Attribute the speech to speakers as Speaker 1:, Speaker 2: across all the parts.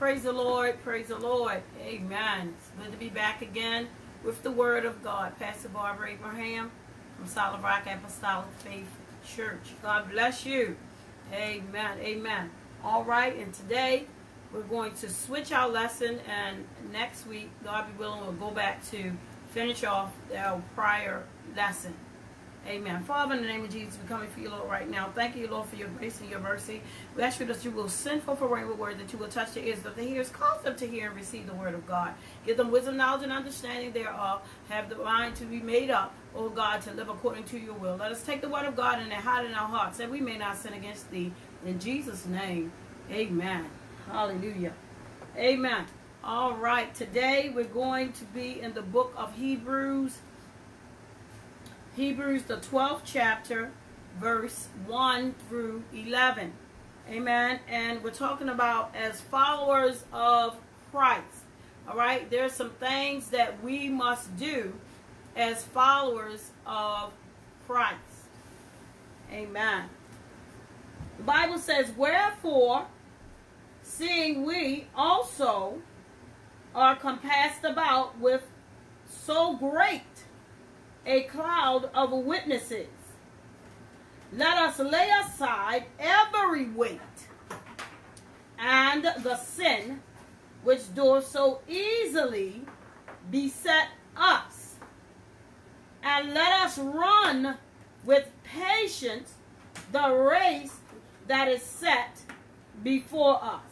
Speaker 1: Praise the Lord. Praise the Lord. Amen. It's good to be back again with the Word of God. Pastor Barbara Abraham from Solid Rock Apostolic Faith Church. God bless you. Amen. Amen. All right. And today we're going to switch our lesson. And next week, God be willing, we'll go back to finish off our prior lesson. Amen. Father, in the name of Jesus, we come for you, Lord, right now. Thank you, Lord, for your grace and your mercy. We ask you that you will send forth a rhema word, that you will touch the ears of the hearers, cause them to hear and receive the word of God. Give them wisdom, knowledge, and understanding thereof. Have the mind to be made up, O God, to live according to your will. Let us take the word of God and hide in our hearts, that we may not sin against thee. In Jesus' name, amen. Hallelujah. Amen. All right, today we're going to be in the book of Hebrews Hebrews, the 12th chapter, verse 1 through 11. Amen. And we're talking about as followers of Christ. All right. There's some things that we must do as followers of Christ. Amen. The Bible says, Wherefore, seeing we also are compassed about with so great a cloud of witnesses. Let us lay aside every weight and the sin which does so easily beset us. And let us run with patience the race that is set before us.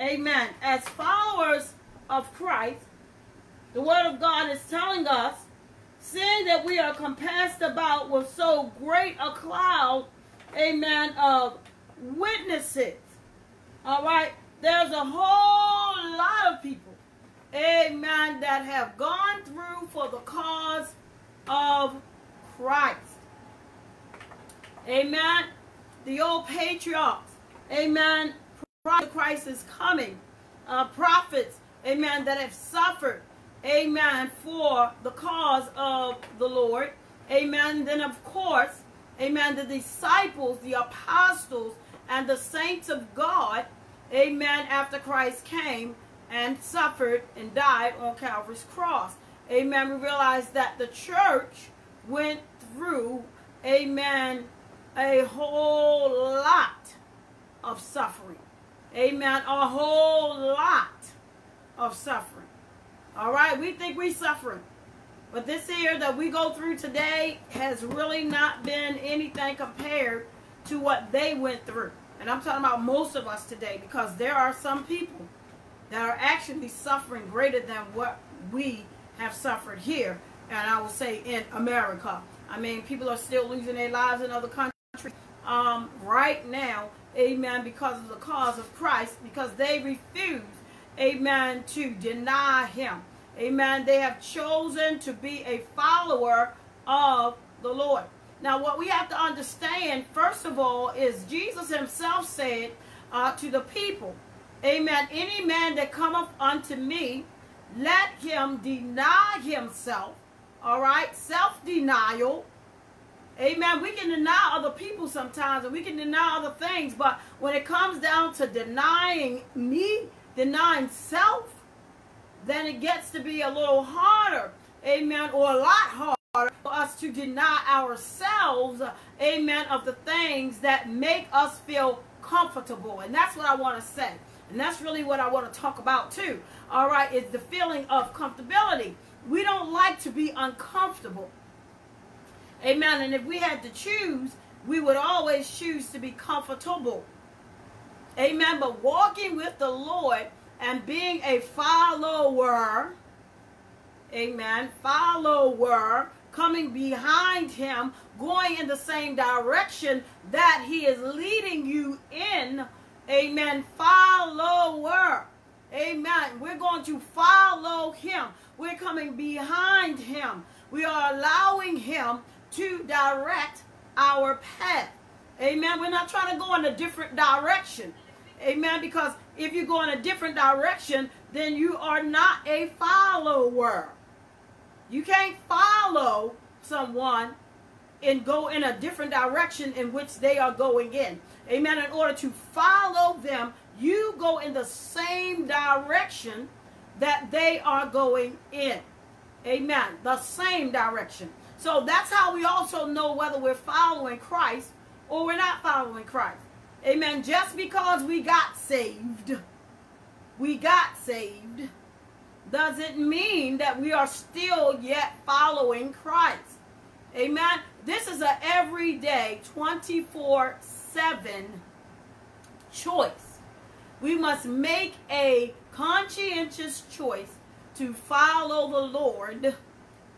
Speaker 1: Amen. As followers of Christ, the Word of God is telling us seeing that we are compassed about with so great a cloud, amen, of witnesses. All right, there's a whole lot of people, amen, that have gone through for the cause of Christ. Amen. The old patriarchs, amen, The Christ is coming. Uh, prophets, amen, that have suffered, amen, for the cause of the Lord. Amen. Then, of course, amen, the disciples, the apostles, and the saints of God, amen, after Christ came and suffered and died on Calvary's cross. Amen. We realize that the church went through, amen, a whole lot of suffering. Amen. A whole lot of suffering. All right, we think we suffering. But this here that we go through today has really not been anything compared to what they went through. And I'm talking about most of us today because there are some people that are actually suffering greater than what we have suffered here. And I will say in America. I mean, people are still losing their lives in other countries um, right now, amen, because of the cause of Christ, because they refuse amen, to deny him. Amen. They have chosen to be a follower of the Lord. Now, what we have to understand, first of all, is Jesus himself said uh, to the people, Amen. Any man that cometh unto me, let him deny himself. All right. Self denial. Amen. We can deny other people sometimes and we can deny other things, but when it comes down to denying me, denying self, then it gets to be a little harder, amen, or a lot harder for us to deny ourselves, amen, of the things that make us feel comfortable. And that's what I want to say. And that's really what I want to talk about too. All right, is the feeling of comfortability. We don't like to be uncomfortable. Amen. And if we had to choose, we would always choose to be comfortable. Amen. But walking with the Lord and being a follower, amen, follower, coming behind him, going in the same direction that he is leading you in, amen, follower. Amen. We're going to follow him. We're coming behind him. We are allowing him to direct our path. Amen. We're not trying to go in a different direction. Amen. Because if you go in a different direction, then you are not a follower. You can't follow someone and go in a different direction in which they are going in. Amen. In order to follow them, you go in the same direction that they are going in. Amen. The same direction. So that's how we also know whether we're following Christ or we're not following Christ. Amen. Just because we got saved, we got saved, doesn't mean that we are still yet following Christ. Amen. This is an everyday 24 7 choice. We must make a conscientious choice to follow the Lord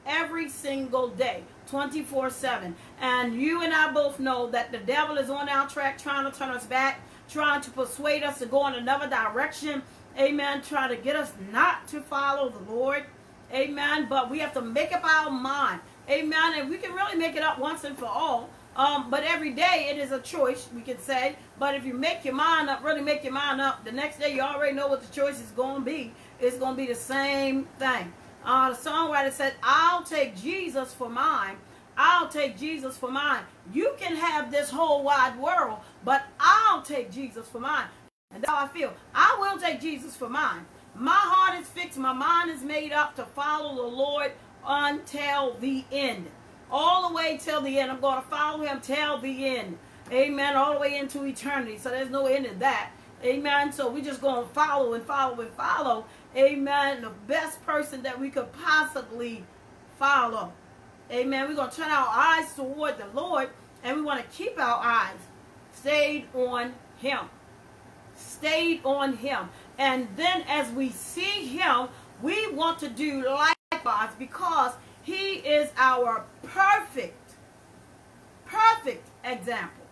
Speaker 1: every single day, 24 7. And you and I both know that the devil is on our track trying to turn us back, trying to persuade us to go in another direction. Amen. Trying to get us not to follow the Lord. Amen. But we have to make up our mind. Amen. And we can really make it up once and for all. Um, but every day it is a choice, we can say. But if you make your mind up, really make your mind up, the next day you already know what the choice is going to be. It's going to be the same thing. Uh, the songwriter said, I'll take Jesus for mine. I'll take Jesus for mine. You can have this whole wide world, but I'll take Jesus for mine. And that's how I feel. I will take Jesus for mine. My heart is fixed. My mind is made up to follow the Lord until the end. All the way till the end. I'm going to follow him till the end. Amen. All the way into eternity. So there's no end to that. Amen. So we just going to follow and follow and follow. Amen. The best person that we could possibly follow. Amen. We're going to turn our eyes toward the Lord and we want to keep our eyes stayed on him. Stayed on him. And then as we see him, we want to do likewise because he is our perfect, perfect example.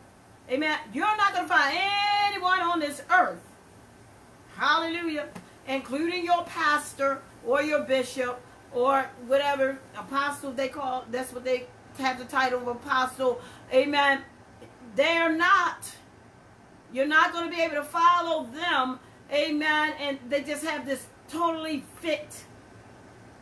Speaker 1: Amen. You're not going to find anyone on this earth, hallelujah, including your pastor or your bishop or whatever apostle they call, that's what they have the title of apostle. Amen. They're not. You're not going to be able to follow them. Amen. And they just have this totally fit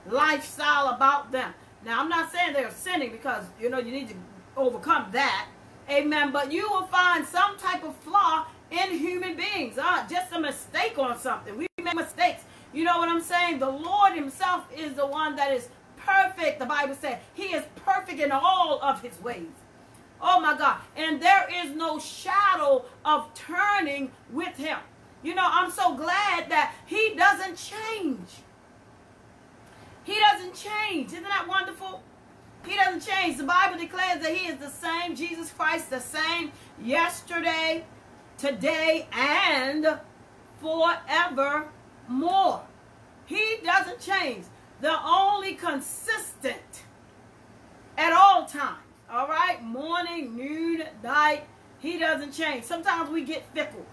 Speaker 1: lifestyle about them. Now, I'm not saying they're sinning because, you know, you need to overcome that. Amen. But you will find some type of flaw in human beings. Uh, just a mistake on something. We make mistakes. You know what I'm saying? The Lord himself is the one that is perfect. The Bible says he is perfect in all of his ways. Oh my God. And there is no shadow of turning with him. You know, I'm so glad that he doesn't change. He doesn't change. Isn't that wonderful? He doesn't change. The Bible declares that he is the same, Jesus Christ, the same yesterday, today, and forevermore. He doesn't change. The only consistent at all times. All right? Morning, noon, night. He doesn't change. Sometimes we get fickle.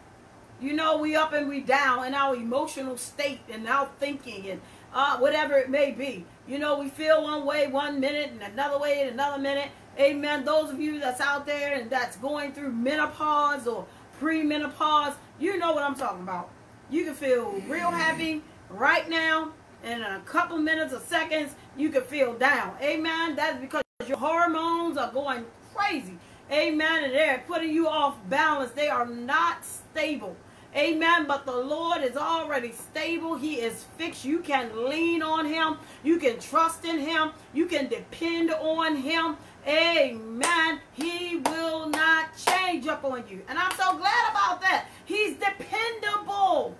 Speaker 1: You know, we up and we down in our emotional state and our thinking and uh, whatever it may be. You know, we feel one way one minute and another way in another minute. Amen. Those of you that's out there and that's going through menopause or premenopause, you know what I'm talking about. You can feel real happy right now, and in a couple minutes or seconds, you can feel down. Amen. That's because your hormones are going crazy. Amen. And they're putting you off balance. They are not stable. Amen. But the Lord is already stable. He is fixed. You can lean on him. You can trust in him. You can depend on him. Amen. He will not change up on you. And I'm so glad about that. He's dependable.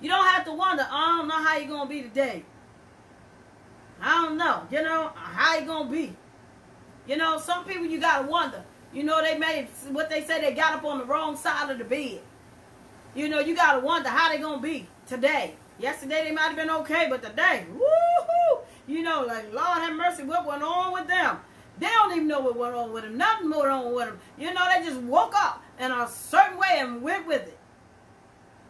Speaker 1: You don't have to wonder, I don't know how you're going to be today. I don't know. You know, how you going to be. You know, some people you got to wonder. You know, they made what they say they got up on the wrong side of the bed. You know, you got to wonder how they going to be today. Yesterday they might have been okay, but today, woohoo! You know, like, Lord have mercy, what went on with them? They don't even know what went on with them. Nothing went on with them. You know, they just woke up in a certain way and went with it.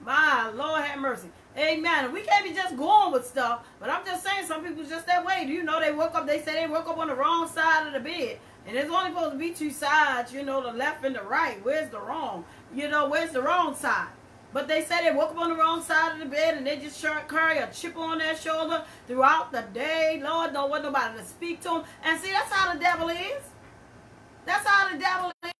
Speaker 1: My Lord have mercy. Amen. we can't be just going with stuff, but I'm just saying some people just that way. Do you know they woke up, they say they woke up on the wrong side of the bed. And there's only supposed to be two sides, you know, the left and the right. Where's the wrong? You know, where's the wrong side? But they say they woke up on the wrong side of the bed and they just carry a chip on their shoulder throughout the day. Lord, don't want nobody to speak to them. And see, that's how the devil is. That's how the devil is.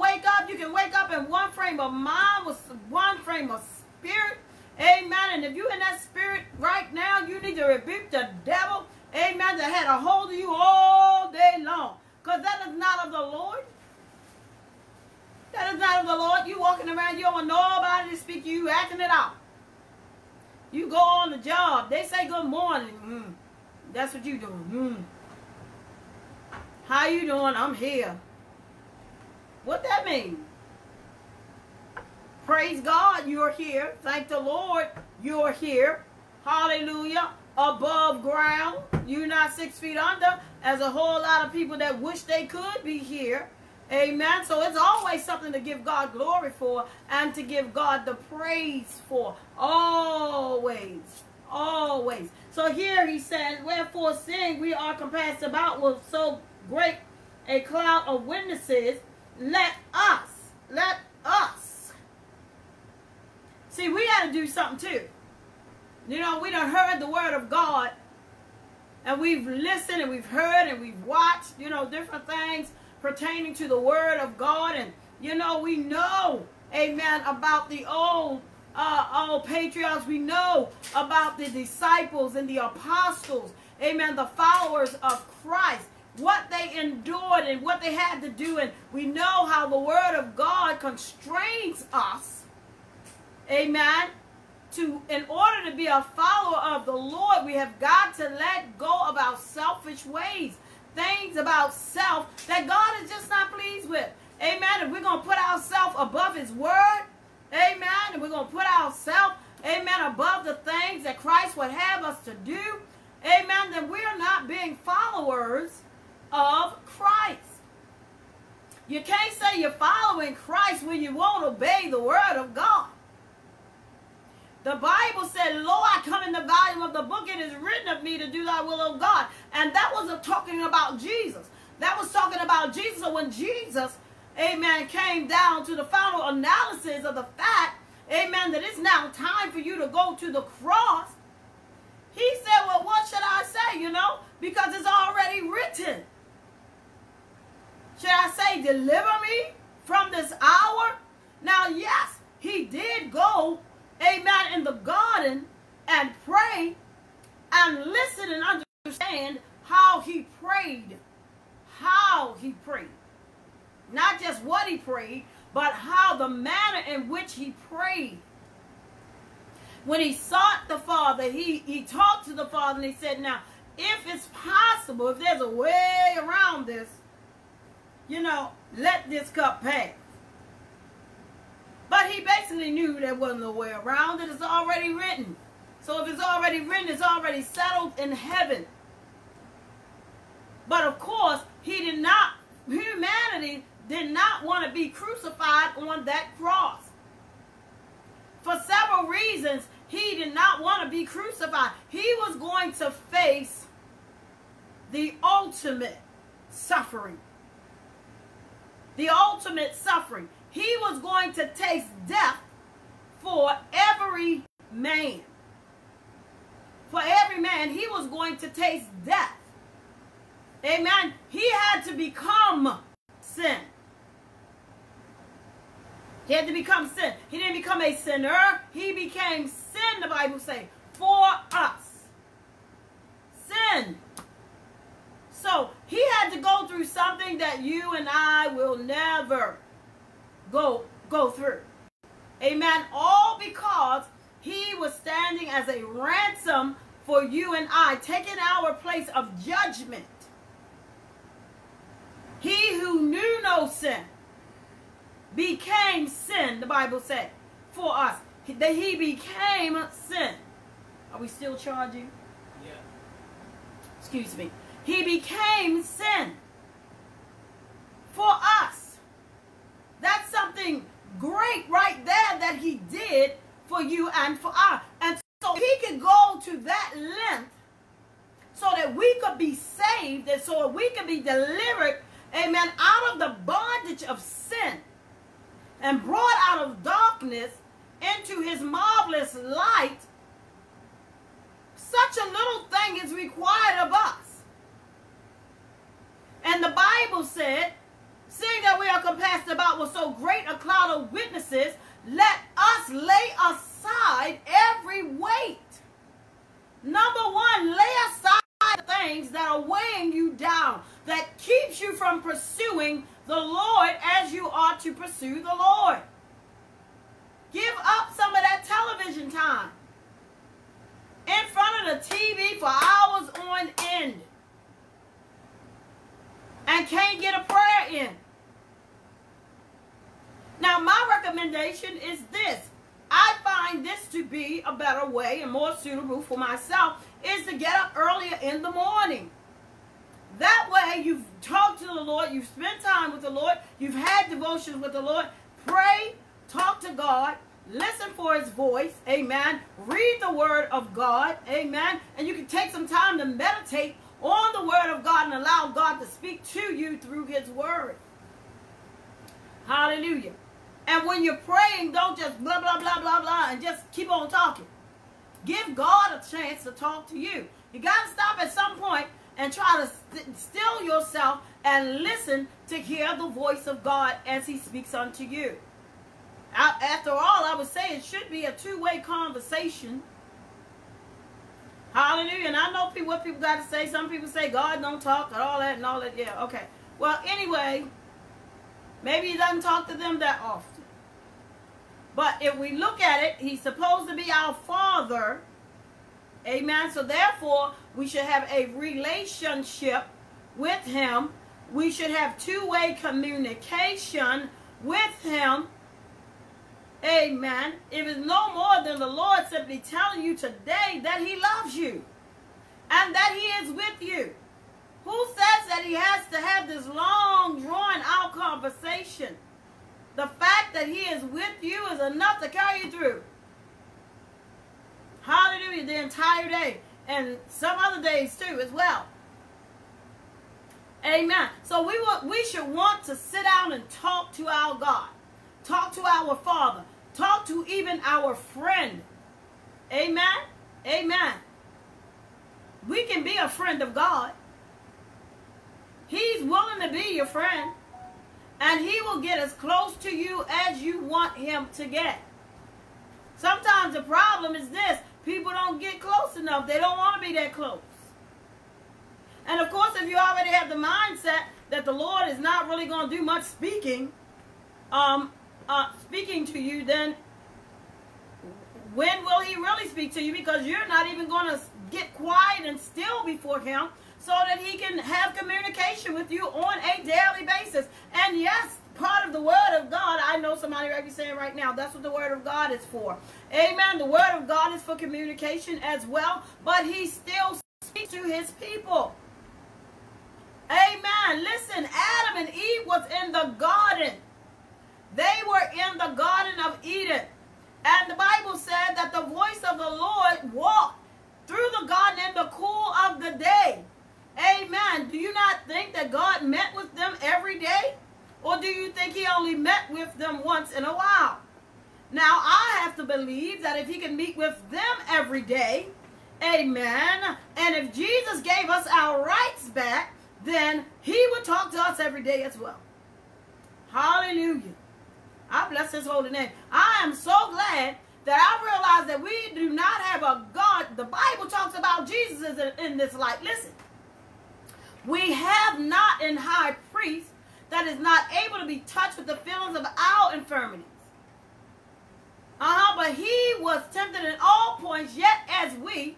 Speaker 1: wake up, you can wake up in one frame of mind with one frame of spirit. Amen. And if you're in that spirit right now, you need to rebuke the devil. Amen. That had a hold of you all day long. Because that is not of the Lord. That is not of the Lord. You walking around, you don't want nobody to speak to you, acting it out. You go on the job. They say good morning. Mm. That's what you doing. Mm. How you doing? I'm here. What that mean? Praise God, you're here. Thank the Lord, you're here. Hallelujah. Above ground. You're not six feet under, as a whole lot of people that wish they could be here. Amen. So it's always something to give God glory for and to give God the praise for. Always. Always. So here he says, Wherefore seeing we are compassed about with so great a cloud of witnesses, let us, let us. See, we got to do something too. You know, we done heard the word of God and we've listened and we've heard and we've watched, you know, different things pertaining to the word of God. And, you know, we know, amen, about the old, uh, old patriarchs. We know about the disciples and the apostles, amen, the followers of Christ, what they endured and what they had to do. And we know how the word of God constrains us, amen, to in order to be a follower of the Lord, we have got to let go of our selfish ways things about self that God is just not pleased with. Amen. If we're going to put ourselves above his word, amen, and we're going to put ourselves, amen, above the things that Christ would have us to do, amen, then we're not being followers of Christ. You can't say you're following Christ when you won't obey the word of God. The Bible said, Lo, I come in the volume of the book. It is written of me to do thy will, O God. And that wasn't talking about Jesus. That was talking about Jesus. So when Jesus, amen, came down to the final analysis of the fact, amen, that it's now time for you to go to the cross, he said, well, what should I say, you know? Because it's already written. Should I say, deliver me from this hour? Now, yes, he did go amen, in the garden and pray and listen and understand how he prayed. How he prayed. Not just what he prayed, but how the manner in which he prayed. When he sought the Father, he, he talked to the Father and he said, Now, if it's possible, if there's a way around this, you know, let this cup pass. But he basically knew there wasn't a way around it. It's already written. So if it's already written, it's already settled in heaven. But of course, he did not, humanity did not want to be crucified on that cross. For several reasons, he did not want to be crucified. He was going to face the ultimate suffering. The ultimate suffering. He was going to taste death for every man. For every man, he was going to taste death. Amen. He had to become sin. He had to become sin. He didn't become a sinner. He became sin, the Bible say, for us. Sin. So he had to go through something that you and I will never go go through. Amen. All because he was standing as a ransom for you and I, taking our place of judgment. He who knew no sin became sin, the Bible said, for us. That he became sin. Are we still charging? Yeah. Excuse me. He became sin for us. That's something great right there that he did for you and for us. And so he could go to that length so that we could be saved and so that we could be delivered, amen, out of the bondage of sin and brought out of darkness into his marvelous light. Such a little thing is required of us. And the Bible said Seeing that we are compassed about with so great a cloud of witnesses, let us lay aside every weight. Number one, lay aside things that are weighing you down, that keeps you from pursuing the Lord as you ought to pursue the Lord. Give up some of that television time in front of the TV for hours on end and can't get a prayer in. Now, my recommendation is this. I find this to be a better way and more suitable for myself is to get up earlier in the morning. That way you've talked to the Lord, you've spent time with the Lord, you've had devotions with the Lord. Pray, talk to God, listen for his voice, amen. Read the word of God, amen. And you can take some time to meditate on the word of God and allow God to speak to you through his word. Hallelujah. And when you're praying, don't just blah, blah, blah, blah, blah, and just keep on talking. Give God a chance to talk to you. You got to stop at some point and try to st- still yourself and listen to hear the voice of God as he speaks unto you. After all, I would say it should be a two-way conversation. Hallelujah. And I know people, what people got to say. Some people say God don't talk and all that and all that. Yeah, okay. Well, anyway, maybe he doesn't talk to them that often. But if we look at it, he's supposed to be our father. Amen. So therefore, we should have a relationship with him. We should have two-way communication with him. Amen. It is no more than the Lord simply telling you today that he loves you and that he is with you. Who says that he has to have this long, drawn out conversation? The fact that he is with you is enough to carry you through. Hallelujah, the entire day. And some other days too as well. Amen. So we will, we should want to sit down and talk to our God. Talk to our Father. Talk to even our friend. Amen. Amen. We can be a friend of God. He's willing to be your friend. And he will get as close to you as you want him to get. Sometimes the problem is this. People don't get close enough. They don't want to be that close. And of course, if you already have the mindset that the Lord is not really going to do much speaking, um, uh, speaking to you, then when will he really speak to you? Because you're not even going to get quiet and still before him so that he can have communication with you on a daily basis. And yes, part of the word of God, I know somebody might be saying right now, that's what the word of God is for. Amen. The word of God is for communication as well, but he still speaks to his people. Amen. Listen, Adam and Eve was in the garden. They were in the Garden of Eden. And the Bible said that the voice of the Lord walked through the garden in the cool of the day. Amen. Do you not think that God met with them every day? Or do you think he only met with them once in a while? Now, I have to believe that if he can meet with them every day, amen, and if Jesus gave us our rights back, then he would talk to us every day as well. Hallelujah. I bless his holy name. I am so glad that I realize that we do not have a God. The Bible talks about Jesus in this light. Listen, we have not an high priest that is not able to be touched with the feelings of our infirmities. Uh-huh, but he was tempted in all points, yet as we.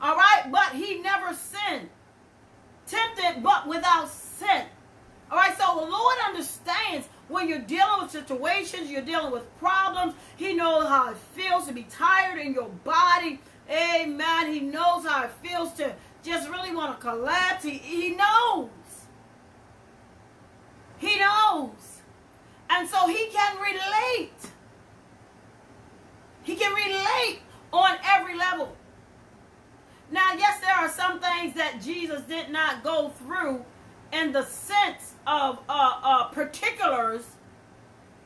Speaker 1: All right, but he never sinned. Tempted, but without sin. All right, so the Lord understands when you're dealing with situations, you're dealing with problems. He knows how it feels to be tired in your body. Amen. He knows how it feels to just really want to collapse. He, he knows. He knows. And so he can relate. He can relate on every level. Now, yes, there are some things that Jesus did not go through in the sense of uh, uh, particulars,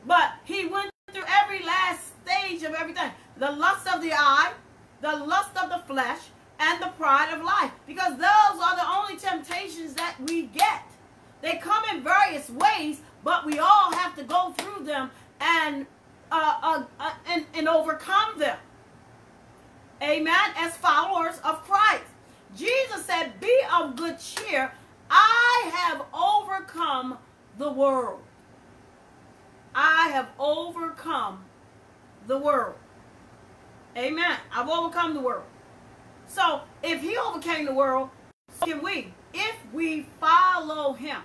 Speaker 1: but he went through every last stage of everything. The lust of the eye, the lust of the flesh, and the pride of life. Because those are the only temptations that we get. They come in various ways, but we all have to go through them and uh, uh, uh, and, and overcome them. Amen. As followers of Christ. Jesus said, Be of good cheer. I have overcome the world. I have overcome the world. Amen. I've overcome the world. So if he overcame the world, so can we. If we follow him.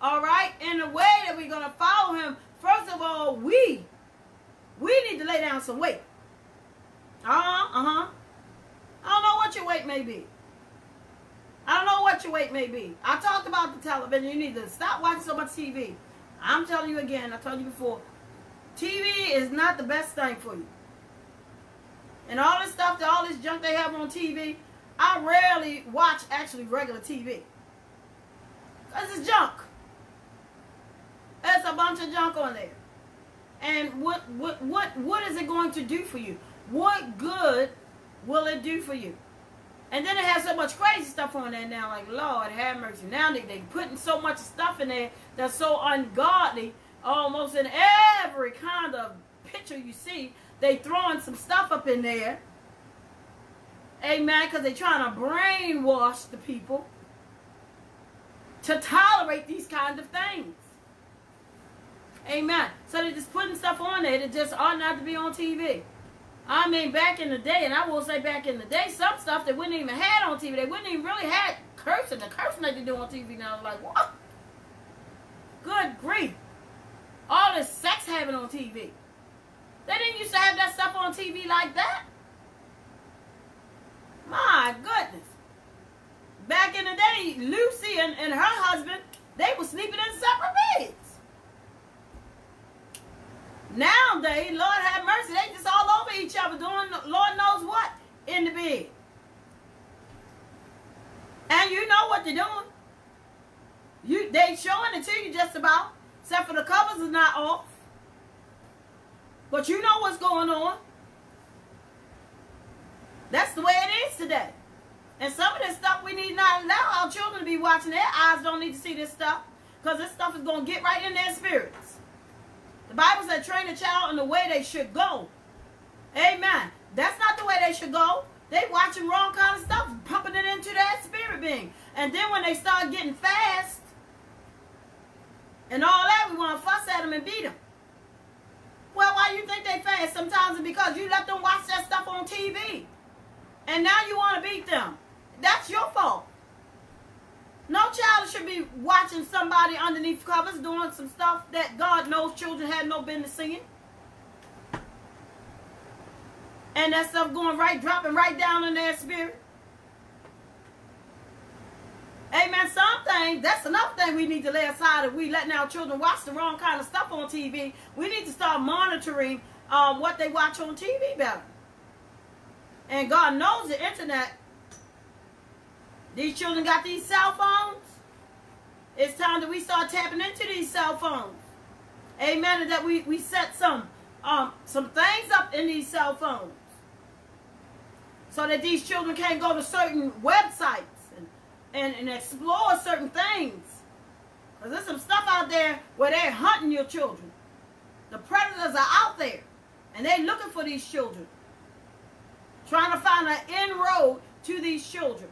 Speaker 1: All right? In the way that we're going to follow him, first of all, we we need to lay down some weight. Uh-huh, uh-huh. I don't know what your weight may be. I don't know what your weight may be. I talked about the television. You need to stop watching so much TV. I'm telling you again, I told you before, TV is not the best thing for you. And all this stuff, all this junk they have on TV, I rarely watch actually regular TV. Because it's junk. There's a bunch of junk on there. And what what what what is it going to do for you? What good will it do for you? And then it has so much crazy stuff on there now, like Lord have mercy. Now they they putting so much stuff in there that's so ungodly, almost in every kind of picture you see, they throwing some stuff up in there. Amen, because they're trying to brainwash the people to tolerate these kind of things. Amen. So they're just putting stuff on there that just ought not to be on TV. I mean, back in the day, and I will say back in the day, some stuff they wouldn't even had on TV. They wouldn't even really had cursing. The cursing that they do on TV now is like, what? Good grief. All this sex having on TV. They didn't used to have that stuff on TV like that. My goodness. Back in the day, Lucy and, and her husband, they were sleeping in separate beds. Nowadays, Lord have mercy, they just all over each other doing Lord knows what in the bed. And you know what they're doing. You they showing it to you just about. Except for the covers is not off. But you know what's going on. That's the way it is today. And some of this stuff we need not allow our children to be watching. Their eyes don't need to see this stuff. Because this stuff is going to get right in their spirits. The Bible said train a child in the way they should go. Amen. That's not the way they should go. They watching wrong kind of stuff, pumping it into that spirit being. And then when they start getting fast and all that, we want to fuss at them and beat them. Well, why you think they fast? Sometimes it's because you let them watch that stuff on TV. And now you want to beat them. That's your fault. No child should be watching somebody underneath covers doing some stuff that God knows children had no business seeing. And that stuff going right, dropping right down in their spirit. Amen. Some things, that's another thing we need to lay aside if we letting our children watch the wrong kind of stuff on TV. We need to start monitoring um, what they watch on TV better. And God knows the internet these children got these cell phones. It's time that we start tapping into these cell phones. Amen. And that we, we set some um, some things up in these cell phones. So that these children can't go to certain websites and, and, explore certain things. Because there's some stuff out there where they're hunting your children. The predators are out there. And they're looking for these children. Trying to find an inroad to these children.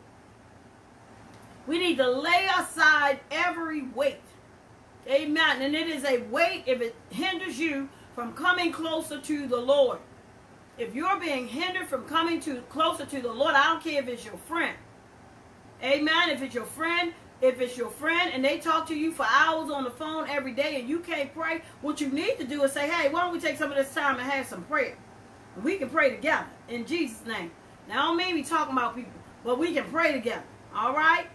Speaker 1: We need to lay aside every weight. Amen. And it is a weight if it hinders you from coming closer to the Lord. If you're being hindered from coming to closer to the Lord, I don't care if it's your friend. Amen. If it's your friend, if it's your friend and they talk to you for hours on the phone every day and you can't pray, what you need to do is say, hey, why don't we take some of this time and have some prayer? And we can pray together in Jesus' name. Now, I don't mean we talking about people, but we can pray together. All right?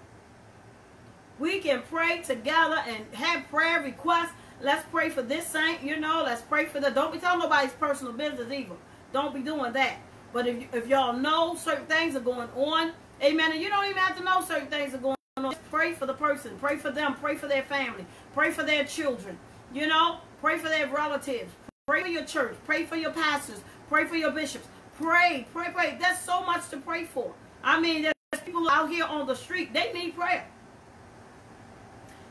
Speaker 1: We can pray together and have prayer requests. Let's pray for this saint, you know. Let's pray for the. Don't be telling nobody's personal business either. Don't be doing that. But if, if y'all know certain things are going on, amen, and you don't even have to know certain things are going on. Just pray for the person. Pray for them. Pray for their family. Pray for their children. You know, pray for their relatives. Pray for your church. Pray for your pastors. Pray for your bishops. Pray, pray, pray. There's so much to pray for. I mean, there's people out here on the street. They need prayer.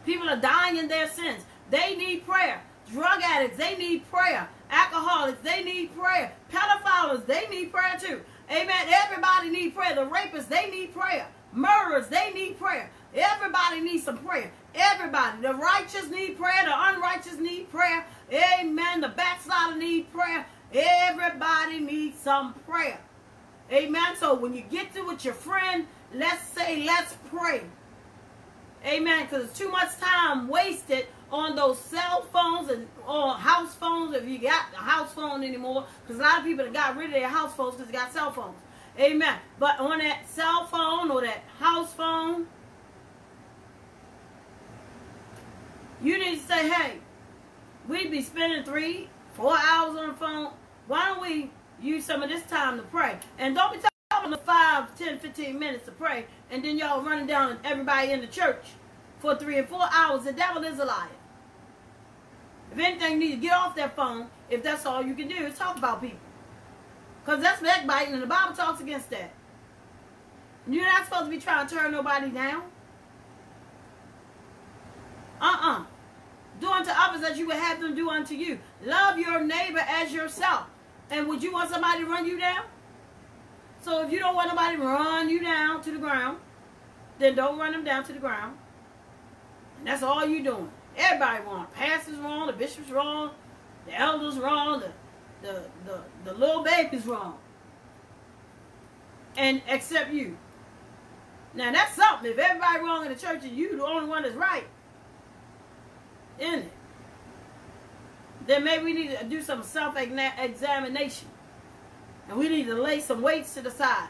Speaker 1: People are dying in their sins. They need prayer. Drug addicts, they need prayer. Alcoholics, they need prayer. Pedophiles, they need prayer too. Amen. Everybody need prayer. The rapists, they need prayer. Murderers, they need prayer. Everybody needs some prayer. Everybody. The righteous need prayer. The unrighteous need prayer. Amen. The backslider need prayer. Everybody needs some prayer. Amen. So when you get to with your friend, let's say, let's pray. Amen. Because it's too much time wasted on those cell phones and or house phones if you got a house phone anymore. Because a lot of people have got rid of their house phones because they got cell phones. Amen. But on that cell phone or that house phone, you need to say, hey, we be spending three, four hours on the phone. Why don't we use some of this time to pray? And don't be talking the five, ten, fifteen minutes to pray, and then y'all running down everybody in the church for three and four hours. The devil is a liar. If anything, you need to get off that phone if that's all you can do is talk about people. Because that's backbiting, and the Bible talks against that. You're not supposed to be trying to turn nobody down. Uh-uh. Do unto others as you would have them do unto you. Love your neighbor as yourself. And would you want somebody to run you down? So if you don't want nobody to run you down to the ground, then don't run them down to the ground. And that's all you're doing. Everybody wrong. Pastor's wrong, the bishop's wrong, the elder's wrong, the, the, the, the little baby's wrong. And except you. Now that's something. If everybody wrong in the church and you the only one that's right, in it, then maybe we need to do some self-examination. And we need to lay some weights to the side.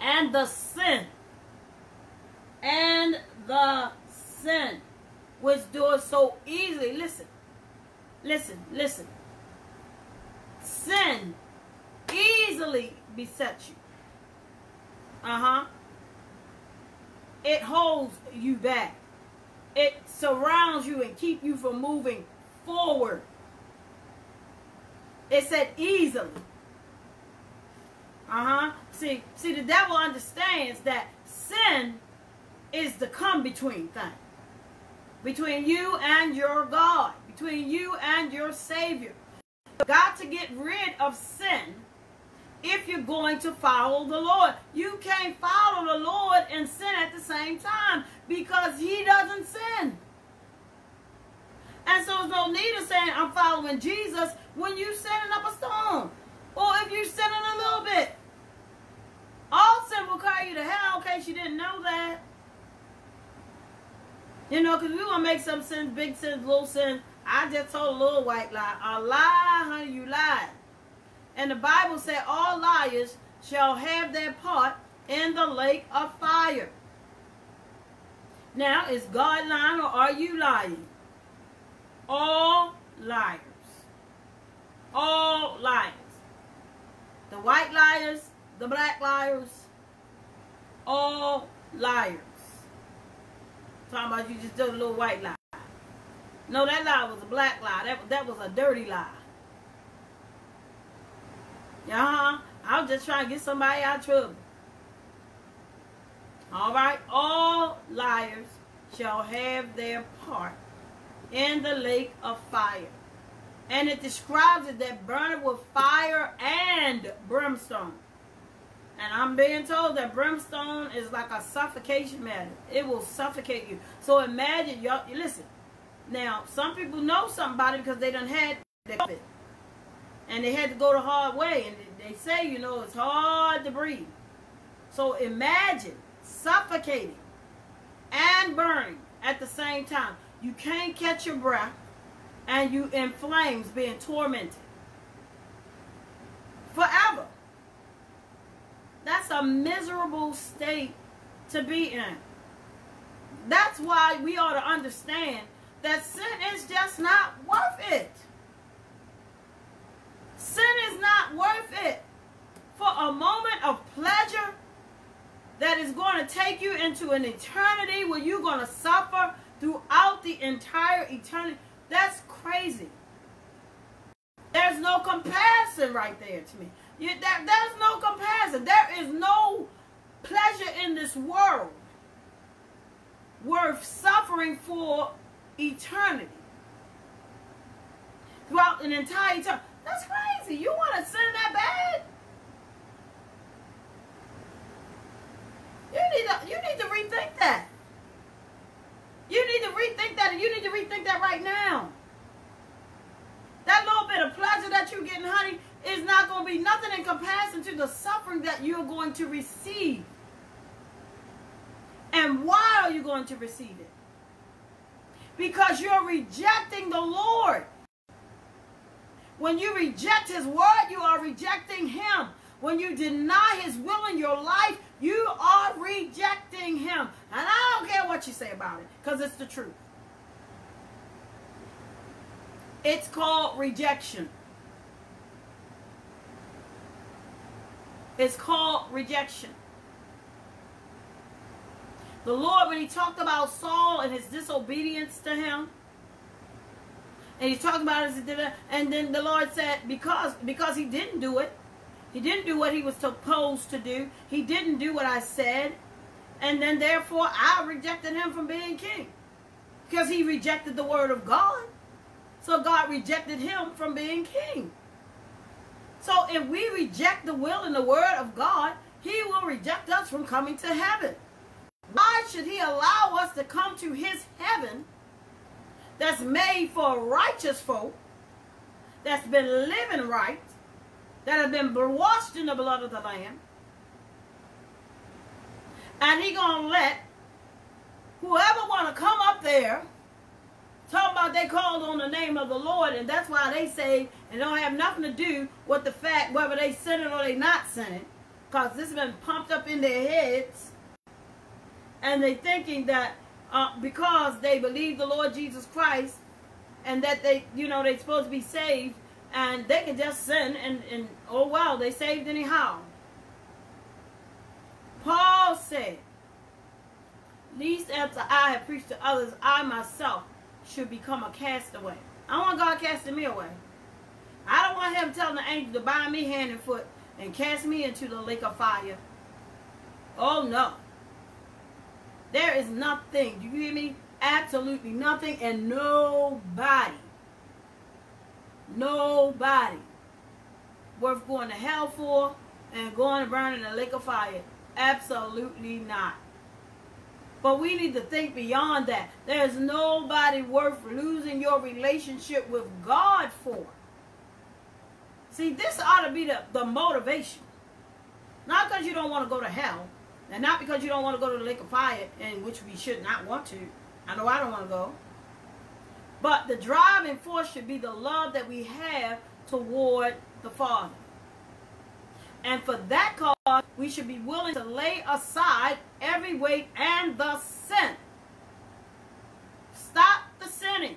Speaker 1: And the sin. And the sin. Which does so easily. Listen. Listen. Listen. Sin easily besets you. Uh-huh. It holds you back. It surrounds you and keep you from moving forward. It said easily. Uh-huh. See, see, the devil understands that sin is the come-between thing. Between you and your God. Between you and your Savior. Got to get rid of sin if you're going to follow the Lord. You can't follow the Lord and sin at the same time because he doesn't sin. And so there's no need of saying I'm following Jesus when you're setting up a stone. Or if you're sinning a little bit. All sin will call you to hell in case you didn't know that. You know, because we want to make some sins, big sins, little sins. I just told a little white lie. A lie, honey, you lied. And the Bible said all liars shall have their part in the lake of fire. Now, is God lying or are you lying? All liars. All liars. The white liars, the black liars, all liars. Talking about you just did a little white lie. No, that lie was a black lie. That, that was a dirty lie. Uh-huh. I was just trying to get somebody out of trouble. All right. All liars shall have their part in the lake of fire. And it describes it that burneth with fire and brimstone. And I'm being told that brimstone is like a suffocation matter. It will suffocate you. So imagine, y'all, listen. Now, some people know it because they done had it. And they had to go the hard way. And they say, you know, it's hard to breathe. So imagine suffocating and burning at the same time. You can't catch your breath and you in flames being tormented. Forever. That's a miserable state to be in. That's why we ought to understand that sin is just not worth it. Sin is not worth it for a moment of pleasure that is going to take you into an eternity where you're going to suffer throughout the entire eternity. That's crazy. There's no comparison right there to me. You, that, there's no comparison. There is no pleasure in this world worth suffering for eternity. Throughout an entire time. That's crazy. You want to sin that bad? You need to you need to rethink that. You need to rethink that and you need to rethink that right now. That little bit of pleasure that you're getting, honey, is not going to be nothing in comparison to the suffering that you're going to receive. And why are you going to receive it? Because you're rejecting the Lord. When you reject his word, you are rejecting him. When you deny his will in your life, you are rejecting him. And I don't care what you say about it, because it's the truth. It's called rejection. It's called rejection. The Lord, when he talked about Saul and his disobedience to him, and he talked about it, and then the Lord said, because because he didn't do it, he didn't do what he was supposed to do. He didn't do what I said, and then therefore I rejected him from being king, because he rejected the word of God. So God rejected him from being king. So if we reject the will and the word of God, he will reject us from coming to heaven. Why should he allow us to come to his heaven that's made for righteous folk, that's been living right, that have been washed in the blood of the Lamb, and he gonna let whoever want to come up there Talking about they called on the name of the Lord, and that's why they say and don't have nothing to do with the fact whether they sinning or they not sinning. Because this has been pumped up in their heads. And they thinking that uh, because they believe the Lord Jesus Christ and that they, you know, they supposed to be saved and they can just sin and, and oh well, they saved anyhow. Paul said, least after I have preached to others, I myself should become a castaway. I don't want God casting me away. I don't want him telling the angel to bind me hand and foot and cast me into the lake of fire. Oh no. There is nothing, do you hear me? Absolutely nothing and nobody, nobody worth going to hell for and going to burn in the lake of fire. Absolutely not. But we need to think beyond that. There's nobody worth losing your relationship with God for. See, this ought to be the, the motivation. Not because you don't want to go to hell, and not because you don't want to go to the lake of fire, in which we should not want to. I know I don't want to go. But the driving force should be the love that we have toward the Father. And for that cause, we should be willing to lay aside every weight and the sin. Stop the sinning.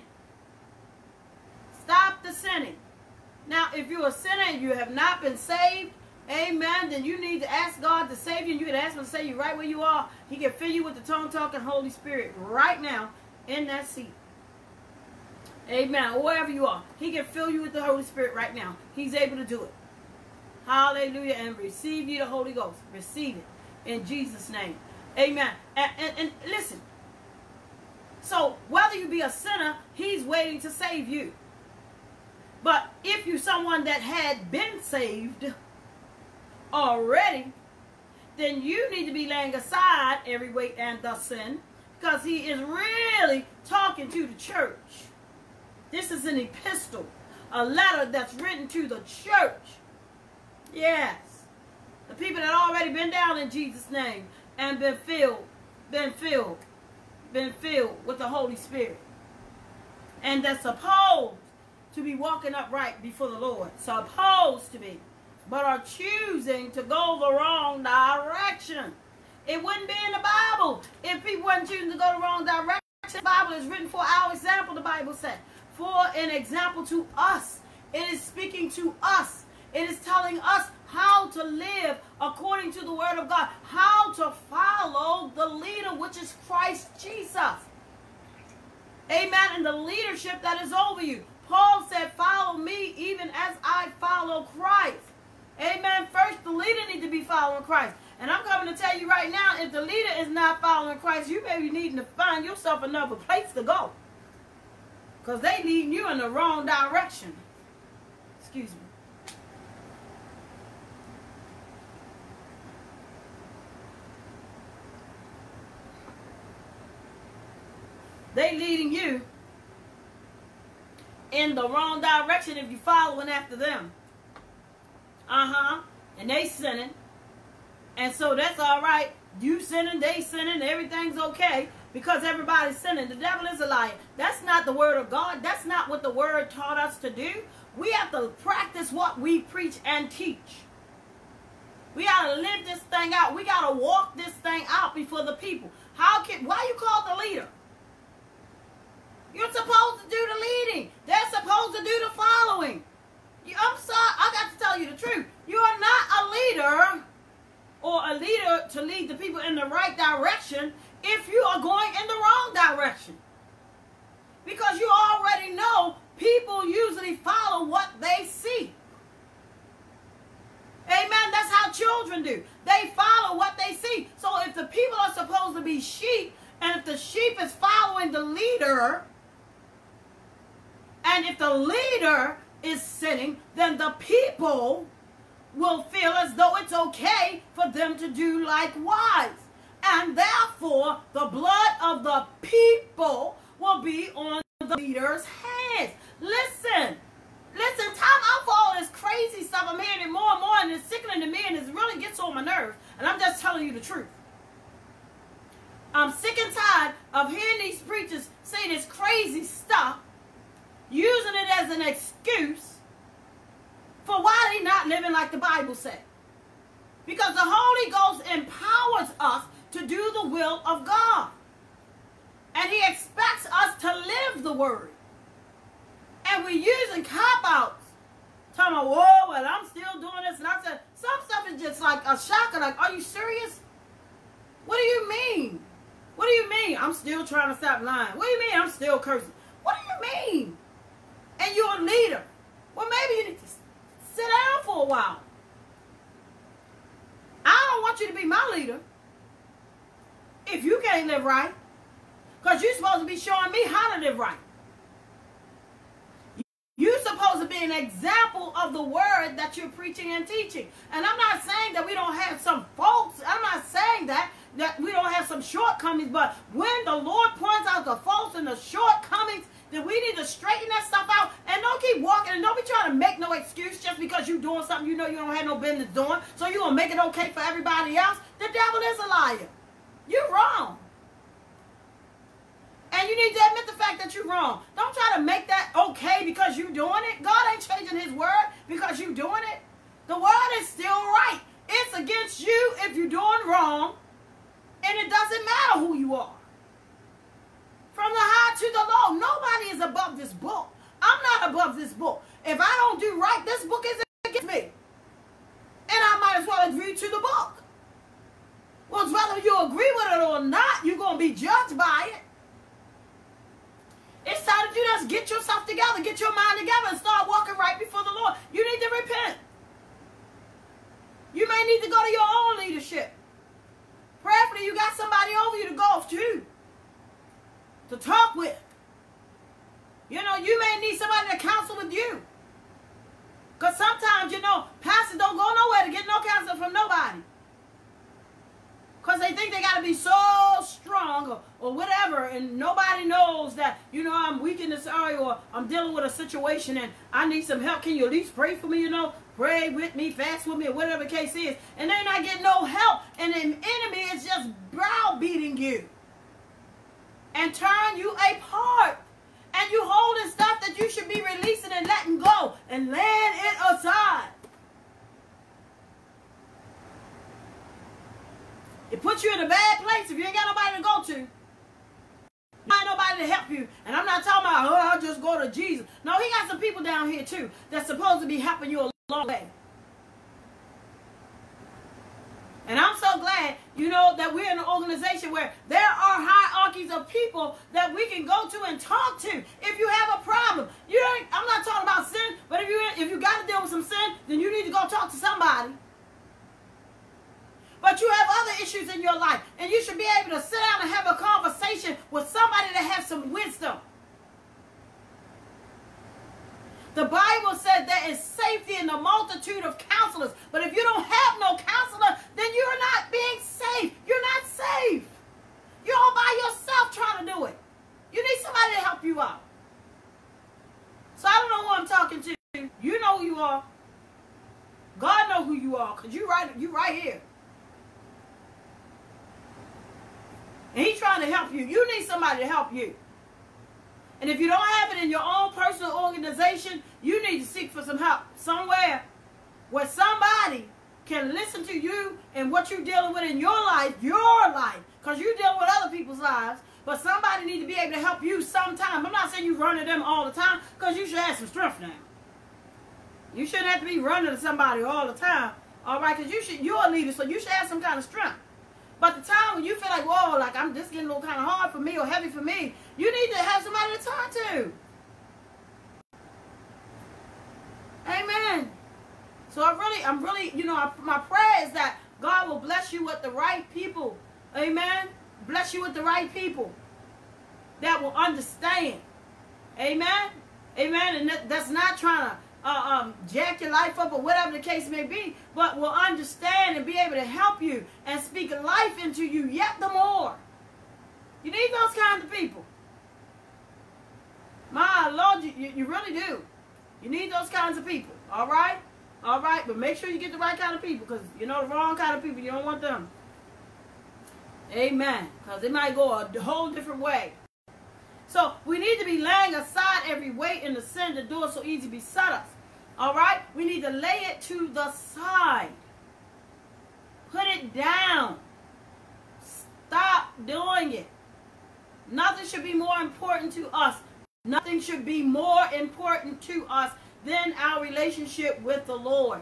Speaker 1: Stop the sinning. Now, if you're a sinner and you have not been saved, amen, then you need to ask God to save you. And you can ask him to save you right where you are. He can fill you with the tongue-talking Holy Spirit right now in that seat. Amen. Wherever you are. He can fill you with the Holy Spirit right now. He's able to do it. Hallelujah. And receive you the Holy Ghost. Receive it in Jesus' name. Amen. And, and, and listen. So whether you be a sinner, he's waiting to save you. But if you're someone that had been saved already, then you need to be laying aside every weight and the sin because he is really talking to the church. This is an epistle, a letter that's written to the church. Yes. The people that already been down in Jesus' name and been filled, been filled, been filled with the Holy Spirit. And they're supposed to be walking upright before the Lord. Supposed to be. But are choosing to go the wrong direction. It wouldn't be in the Bible if people weren't choosing to go the wrong direction. The Bible is written for our example, the Bible said. For an example to us. It is speaking to us it is telling us how to live according to the word of God, how to follow the leader, which is Christ Jesus. Amen. And the leadership that is over you. Paul said, Follow me even as I follow Christ. Amen. First, the leader need to be following Christ. And I'm coming to tell you right now, if the leader is not following Christ, you may be needing to find yourself another place to go. Because they leading you in the wrong direction. Excuse me. They leading you in the wrong direction if you're following after them. Uh-huh. And they sinning. And so that's all right. You sinning, they sinning, everything's okay because everybody's sinning. The devil is a liar. That's not the word of God. That's not what the word taught us to do. We have to practice what we preach and teach. We got to live this thing out. We got to walk this thing out before the people. How can why you call the leader? You're supposed to do the leading. They're supposed to do the following. You, I'm sorry, I got to tell you the truth. You are not a leader or a leader to lead the people in the right direction if you are going in the wrong direction. Because you already know people usually follow what they see. Amen. That's how children do. They follow what they see. So if the people are supposed to be sheep, and if the sheep is following the leader, and if the leader is sinning, then the people will feel as though it's okay for them to do likewise. And therefore, the blood of the people will be on the leader's hands. Listen, listen, time out for all this crazy stuff. I'm hearing it more and more, and it's sickening to me, and it really gets on my nerves. And I'm just telling you the truth. I'm sick and tired of hearing these preachers say this crazy stuff, using it as an excuse for why they not living like the Bible said. Because the Holy Ghost empowers us to do the will of God. And he expects us to live the word. And we're using cop-outs. Talking about, whoa, well, I'm still doing this. And I said, some stuff is just like a shocker. Like, are you serious? What do you mean? What do you mean? I'm still trying to stop lying. What do you mean I'm still cursing? What do you mean? And you're a leader. Well, maybe you need to sit down for a while. I don't want you to be my leader if you can't live right. Because you're supposed to be showing me how to live right. You're supposed to be an example of the word that you're preaching and teaching. And I'm not saying that we don't have some faults. I'm not saying that that we don't have some shortcomings. But when the Lord points out the faults and the shortcomings, then we need to straighten that stuff out and don't keep walking and don't be trying to make no excuse just because you're doing something you know you don't have no business doing. So you're going to make it okay for everybody else. The devil is a liar. You're wrong. And you need to admit the fact that you're wrong. Don't try to make that okay because you're doing it. God ain't changing his word because you're doing it. The word is still right. It's against you if you're doing wrong. And it doesn't matter who you are. From the high to the low, nobody is above this book. I'm not above this book. If I don't do right, this book is against me. And I might as well agree to the book. Well, whether you agree with it or not, you're going to be judged by it. It's time that you just get yourself together, get your mind together, and start walking right before the Lord. You need to repent. You may need to go to your own leadership. Prayerfully, you got somebody over you to go to, to talk with. You know, you may need somebody to counsel with you. Because sometimes, you know, pastors don't go nowhere to get no counsel from nobody. Because they think they got to be so strong or, or whatever, and nobody knows that, you know, I'm weak in this area or I'm dealing with a situation and I need some help. Can you at least pray for me, you know? Pray with me, fast with me, or whatever the case is. And they're not getting no help, and the enemy is just browbeating you and turn you apart. And you holding stuff that you should be releasing and letting go and laying it aside. It puts you in a bad place if you ain't got nobody to go to. You ain't nobody to help you. And I'm not talking about, oh, I'll just go to Jesus. No, he got some people down here too that's supposed to be helping you a long way. And I'm so glad, you know, that we're in an organization where there are hierarchies of people that we can go to and talk to if you have a problem. You I'm not talking about sin, but if you if you got to deal with some sin, then you need to go talk to somebody. But you have other issues in your life. And you should be able to sit down and have a conversation with somebody that has some wisdom. The Bible said there is safety in the multitude of counselors. But if you don't have no counselor, then you're not being safe. You're not safe. You're all by yourself trying to do it. You need somebody to help you out. So I don't know who I'm talking to. You know who you are. God know who you are, because you right you right here. And he's trying to help you. You need somebody to help you. And if you don't have it in your own personal organization, you need to seek for some help somewhere where somebody can listen to you and what you're dealing with in your life, your life, because you're dealing with other people's lives. But somebody need to be able to help you sometime. I'm not saying you run to them all the time, because you should have some strength now. You shouldn't have to be running to somebody all the time. All right, because you should you're a leader, so you should have some kind of strength. But the time when you feel like, whoa, like I'm just getting a little kind of hard for me or heavy for me, you need to have somebody to talk to. Amen. So I really, I'm really, you know, I, my prayer is that God will bless you with the right people. Amen. Bless you with the right people that will understand. Amen. Amen. And that, that's not trying to uh, um, jack your life up or whatever the case may be, but will understand and be able to help you and speak life into you yet the more. You need those kinds of people. My Lord, you, you really do. You need those kinds of people. All right? All right? But make sure you get the right kind of people because you know the wrong kind of people. You don't want them. Amen. Because it might go a whole different way. So we need to be laying aside every weight and the sin that does so easy beset us. All right? We need to lay it to the side. Put it down. Stop doing it. Nothing should be more important to us. Nothing should be more important to us than our relationship with the Lord.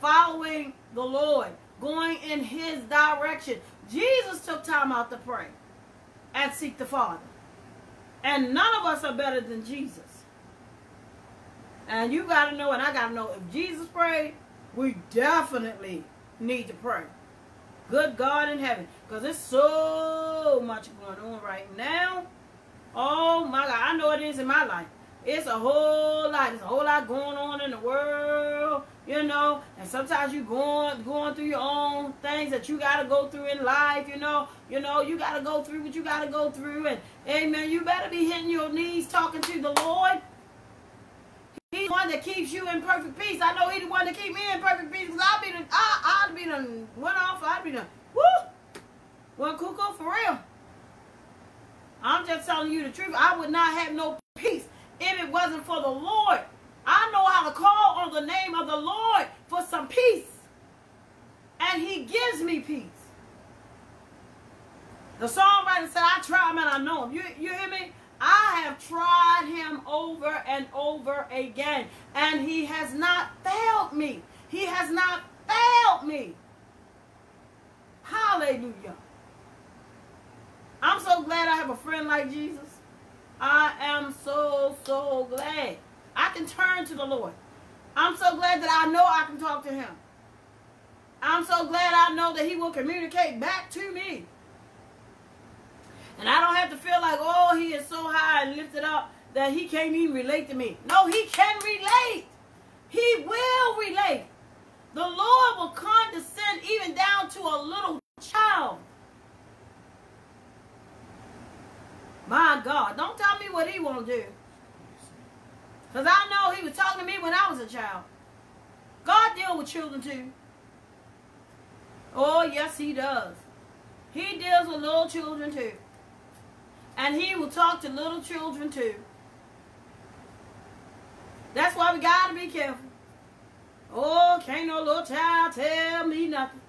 Speaker 1: Following the Lord. Going in his direction. Jesus took time out to pray and seek the Father. And none of us are better than Jesus. And you got to know, and I got to know, if Jesus prayed, we definitely need to pray. Good God in heaven. Because there's so much going on right now. Oh my God. I know it is in my life. It's a whole lot. There's a whole lot going on in the world, you know. And sometimes you going going through your own things that you gotta go through in life, you know. You know, you gotta go through what you gotta go through. And amen, you better be hitting your knees talking to the Lord. He's the one that keeps you in perfect peace. I know he's the one that keeps me in perfect peace because I'll be the I I'd be the went off, I'd be the woo one cuckoo for real. I'm just telling you the truth. I would not have no peace if it wasn't for the Lord. I know how to call on the name of the Lord for some peace. And he gives me peace. The songwriter said, I try him and I know him. You, you hear me? I have tried him over and over again. And he has not failed me. He has not failed me. Hallelujah. I'm so glad I have a friend like Jesus. I am so, so glad. I can turn to the Lord. I'm so glad that I know I can talk to him. I'm so glad I know that he will communicate back to me. And I don't have to feel like, oh, he is so high and lifted up that he can't even relate to me. No, he can relate. He will relate. The Lord will condescend even down to a little child. My God, what he want to do. Because I know he was talking to me when I was a child. God deals with children too. Oh, yes, he does. He deals with little children too. And he will talk to little children too. That's why we got to be careful. Oh, can't no little child tell me nothing.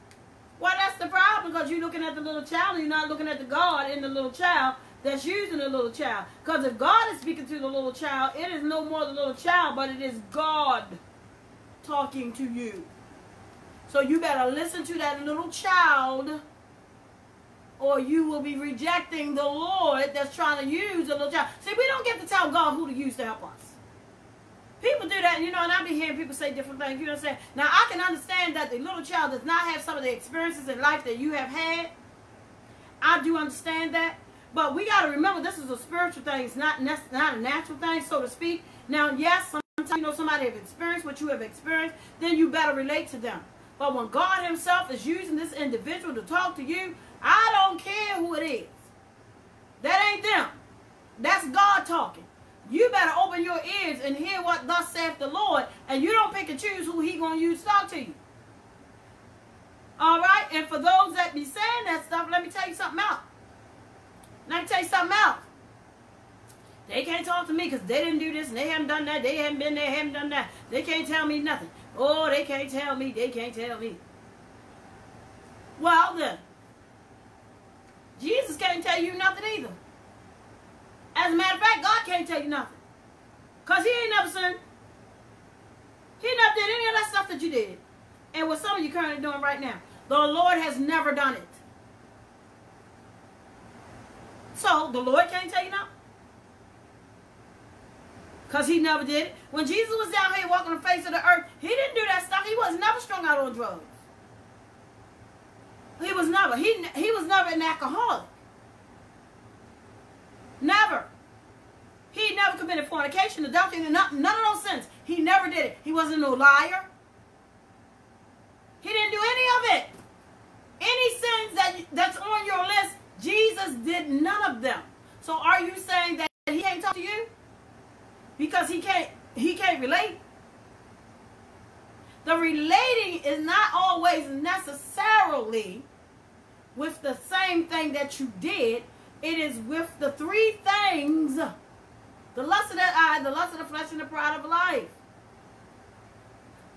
Speaker 1: Well, that's the problem because you're looking at the little child and you're not looking at the God in the little child that's using the little child. Because if God is speaking to the little child, it is no more the little child, but it is God talking to you. So you better listen to that little child or you will be rejecting the Lord that's trying to use the little child. See, we don't get to tell God who to use to help us. People do that, you know, and I be hearing people say different things. You know what I'm saying? Now, I can understand that the little child does not have some of the experiences in life that you have had. I do understand that. But we got to remember this is a spiritual thing. It's not, not a natural thing, so to speak. Now, yes, sometimes you know somebody have experienced what you have experienced, then you better relate to them. But when God himself is using this individual to talk to you, I don't care who it is. That ain't them. That's God talking. You better open your ears and hear what thus saith the Lord, and you don't pick and choose who he going to use to talk to you. All right? And for those that be saying that stuff, let me tell you something else. Let me tell you something else. They can't talk to me because they didn't do this and they haven't done that. They haven't been there, haven't done that. They can't tell me nothing. Oh, they can't tell me. They can't tell me. Well, then, Jesus can't tell you nothing either. As a matter of fact, God can't tell you nothing. Because he ain't never sinned. He never did any of that stuff that you did. And what some of you currently doing right now. The Lord has never done it. So, the Lord can't tell you no. Because he never did it. When Jesus was down here walking the face of the earth, he didn't do that stuff. He was never strung out on drugs. He was never. He, he was never an alcoholic. Never. He never committed fornication, adultery, none, none of those sins. He never did it. He wasn't no liar. He didn't do any of it. Any sins that that's on your list, Jesus did none of them. So are you saying that he can't talk to you? Because he can't he can't relate? The relating is not always necessarily with the same thing that you did. It is with the three things the lust of the eye, the lust of the flesh, and the pride of life.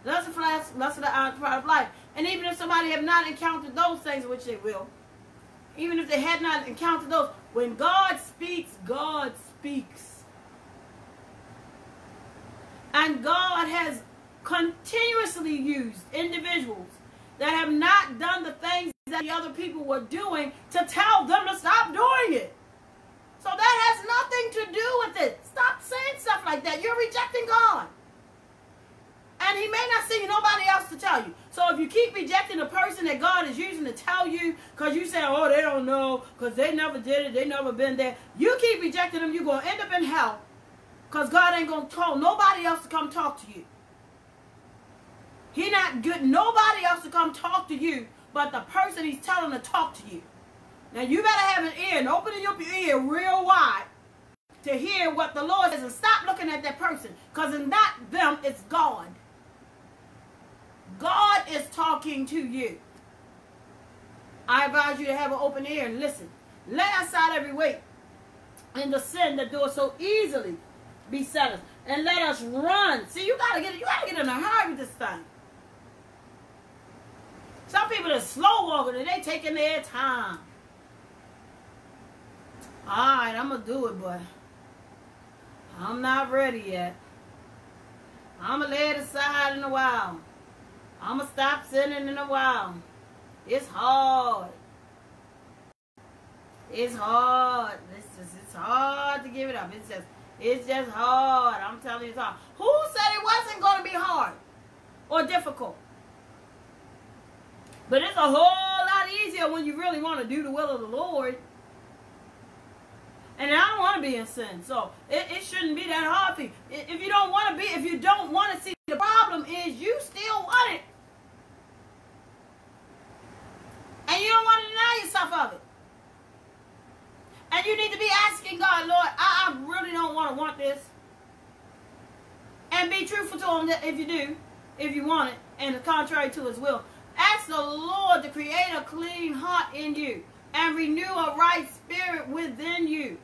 Speaker 1: The Lust of the flesh, lust of the eye, the pride of life. And even if somebody have not encountered those things, which they will, even if they had not encountered those, when God speaks, God speaks. And God has continuously used individuals that have not done the things that the other people were doing to tell them to stop doing it. So that has nothing to do with it. Stop saying stuff like that. You're rejecting God. And he may not see nobody else to tell you. So if you keep rejecting the person that God is using to tell you, because you say, oh, they don't know, because they never did it, they never been there. You keep rejecting them, you're going to end up in hell. Because God ain't going to tell nobody else to come talk to you. He not good nobody else to come talk to you but the person he's telling to talk to you. Now you better have an ear and open your ear real wide to hear what the Lord says and stop looking at that person because it's not them, it's God. God is talking to you. I advise you to have an open ear and listen. Lay aside every weight and the sin that does so easily beset us. And let us run. See, you gotta get you gotta get in a hurry with this thing. Some people are slow walking and they taking their time. All right, I'm to do it, but I'm not ready yet. I'm to lay it aside in a while. I'm going to stop sinning in a while. It's hard. It's hard. It's just, it's hard to give it up. It's just, it's just hard. I'm telling you it's hard. Who said it wasn't going to be hard or difficult? But it's a whole lot easier when you really want to do the will of the Lord. And I don't want to be in sin. So it, it shouldn't be that hard for you. If you don't want to be, if you don't want to see, the problem is you still want it. And you don't want to deny yourself of it. And you need to be asking God, Lord, I, I really don't want to want this. And be truthful to him that if you do, if you want it, and contrary to his will. Ask the Lord to create a clean heart in you and renew a right spirit within you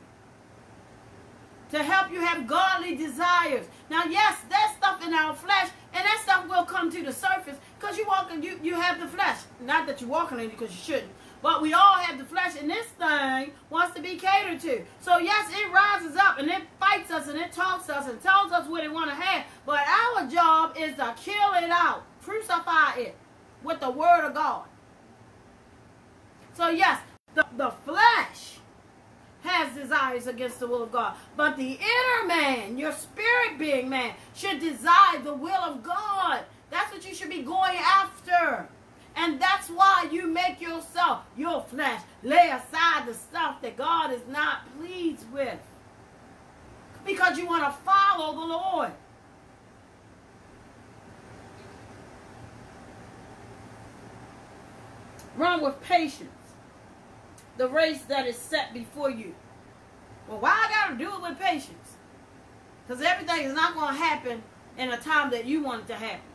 Speaker 1: to help you have godly desires. Now, yes, there's stuff in our flesh, and that stuff will come to the surface because you walking, you you have the flesh. Not that you're walking in it because you shouldn't, but we all have the flesh, and this thing wants to be catered to. So yes, it rises up and it fights us and it talks us and tells us what it want to have. But our job is to kill it out, crucify it with the word of God. So yes, the, the flesh has desires against the will of God. But the inner man, your spirit being man, should desire the will of God. That's what you should be going after. And that's why you make yourself, your flesh, lay aside the stuff that God is not pleased with. Because you want to follow the Lord. Run with patience the race that is set before you. Well, why I got to do it with patience? Because everything is not going to happen in a time that you want it to happen.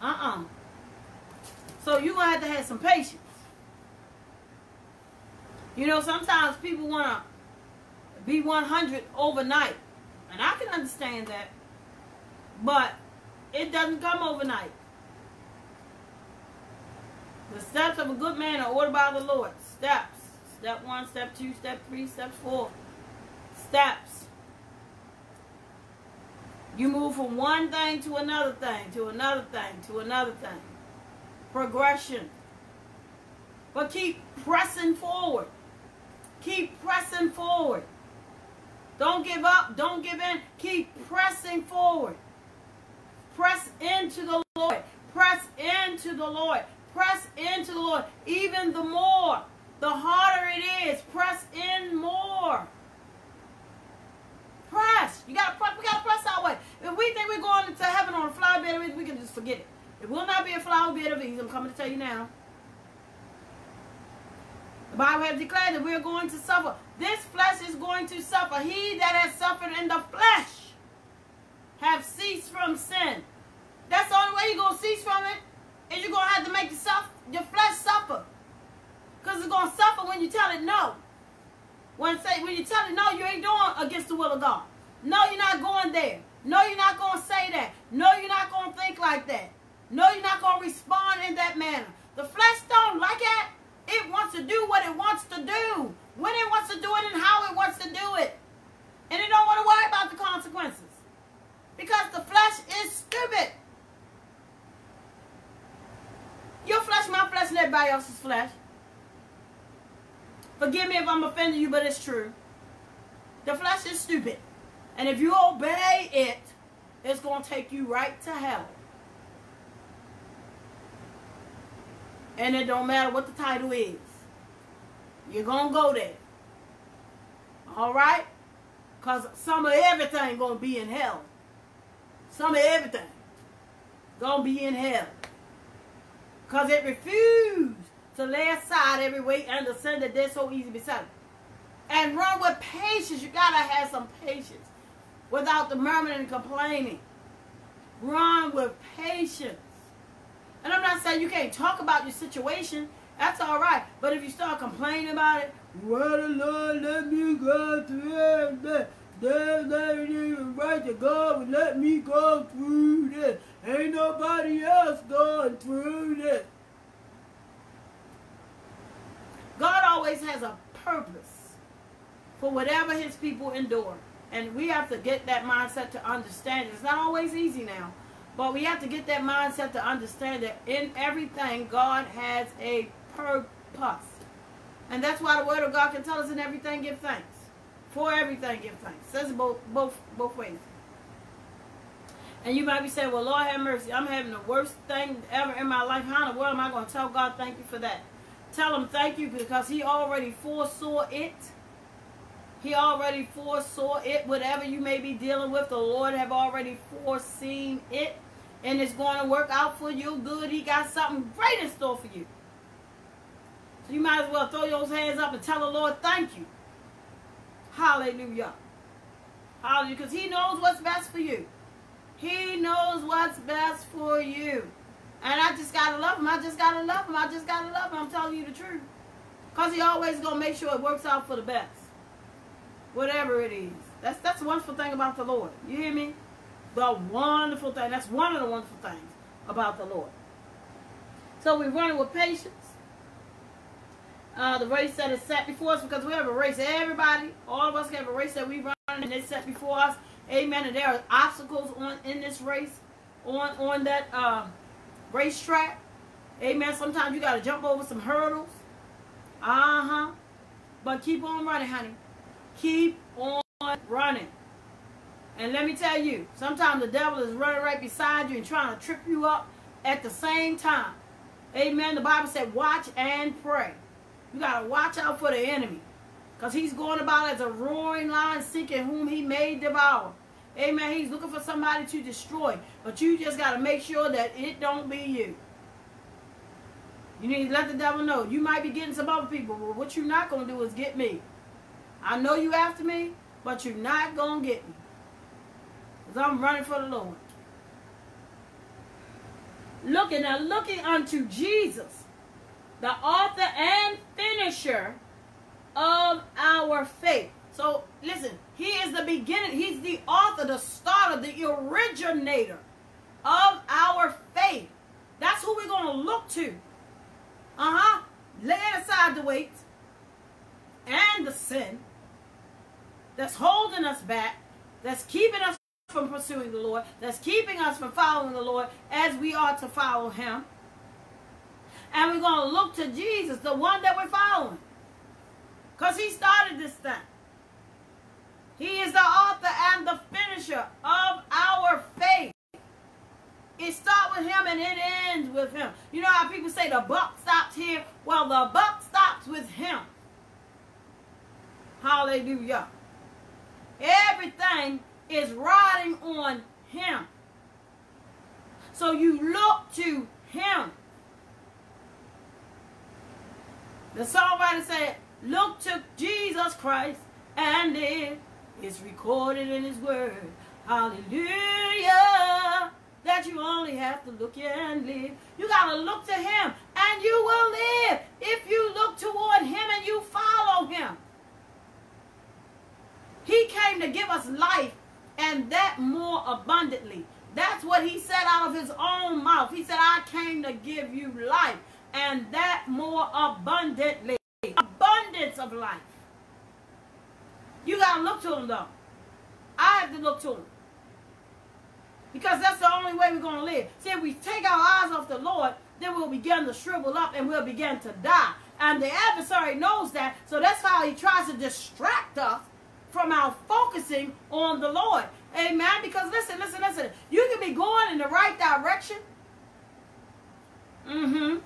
Speaker 1: Uh-uh. So you're going to have to have some patience. You know, sometimes people want to be 100 overnight. And I can understand that. But it doesn't come overnight. The steps of a good man are ordered by the Lord. Steps. Step one, step two, step three, step four. Steps. You move from one thing to another thing, to another thing, to another thing. Progression. But keep pressing forward. Keep pressing forward. Don't give up. Don't give in. Keep pressing forward. Press into the Lord. Press into the Lord. Press into the Lord even the more. The harder it is, press in more. Press. You gotta press. We gotta press our way. If we think we're going to heaven on a flower bed of ease, we can just forget it. It will not be a flower bed of ease. I'm coming to tell you now. The Bible has declared that we're going to suffer. This flesh is going to suffer. He that has suffered in the flesh have ceased from sin. That's the only way you're going to cease from it is you're going to have to make yourself, your flesh suffer. Because it's going to suffer when you tell it no. When, say, when you tell it no, you ain't doing against the will of God. No, you're not going there. No, you're not going to say that. No, you're not going to think like that. No, you're not going to respond in that manner. The flesh don't like it. It wants to do what it wants to do. When it wants to do it and how it wants to do it. And it don't want to worry about the consequences. Because the flesh is stupid. Your flesh, my flesh, and everybody else's flesh. Forgive me if I'm offending you, but it's true. The flesh is stupid. And if you obey it, it's going to take you right to hell. And it don't matter what the title is. You're going to go there. All right? Because some of everything going to be in hell. Some of everything going to be in hell. Because it refused to lay aside every weight and the sin that they're so easy beside. And run with patience. You got to have some patience without the murmuring and complaining. Run with patience. And I'm not saying you can't talk about your situation. That's all right. But if you start complaining about it, well, the Lord let me go through everything. There's not even right to God would let me go through this. Ain't nobody else going through this. God always has a purpose for whatever his people endure. And we have to get that mindset to understand. It's not always easy now. But we have to get that mindset to understand that in everything, God has a purpose. And that's why the word of God can tell us in everything, give thanks. For everything, give thanks. It says both, both, both ways. And you might be saying, well, Lord have mercy. I'm having the worst thing ever in my life. How in the world am I going to tell God thank you for that? Tell him thank you because he already foresaw it. He already foresaw it. Whatever you may be dealing with, the Lord have already foreseen it. And it's going to work out for you good. He got something great in store for you. So you might as well throw those hands up and tell the Lord thank you. Hallelujah. Hallelujah. Because he knows what's best for you. He knows what's best for you. And I just got to love him. I just got to love him. I just got to love him. I'm telling you the truth. Because he always to make sure it works out for the best. Whatever it is. That's, that's the wonderful thing about the Lord. You hear me? The wonderful thing. That's one of the wonderful things about the Lord. So we're running with patience. Uh, the race that is set before us because we have a race. Everybody, all of us have a race that we run and it's set before us. Amen. And there are obstacles on in this race, on on that uh, racetrack. Amen. Sometimes you got to jump over some hurdles. Uh huh. But keep on running, honey. Keep on running. And let me tell you, sometimes the devil is running right beside you and trying to trip you up at the same time. Amen. The Bible said, watch and pray. You got to watch out for the enemy. Because he's going about as a roaring lion seeking whom he may devour. Amen. He's looking for somebody to destroy. But you just got to make sure that it don't be you. You need to let the devil know. You might be getting some other people, but what you're not going to do is get me. I know you after me, but you're not going to get me. Because I'm running for the Lord. Looking and looking unto Jesus, the author and finisher of our faith. So listen, he is the beginning, he's the author, the starter, the originator of our faith. That's who we're going to look to. Uh-huh. Laying aside the weight and the sin that's holding us back, that's keeping us from pursuing the Lord, that's keeping us from following the Lord as we are to follow him. And we're going to look to Jesus, the one that we're following. Because he started this thing. He is the author and the finisher of our faith. It starts with him and it ends with him. You know how people say the buck stops here? Well, the buck stops with him. Hallelujah. Everything is riding on him. So you look to him. The songwriter said, Look to Jesus Christ, and it is recorded in his word. Hallelujah that you only have to look and live. You got to look to him and you will live if you look toward him and you follow him. He came to give us life and that more abundantly. That's what he said out of his own mouth. He said, I came to give you life and that more abundantly. Abundance of life. You got to look to him though. I have to look to him. Because that's the only way we're going to live. See, if we take our eyes off the Lord, then we'll begin to shrivel up and we'll begin to die. And the adversary knows that, so that's how he tries to distract us from our focusing on the Lord. Amen. Because listen, listen, listen. You can be going in the right direction. Mm-hmm.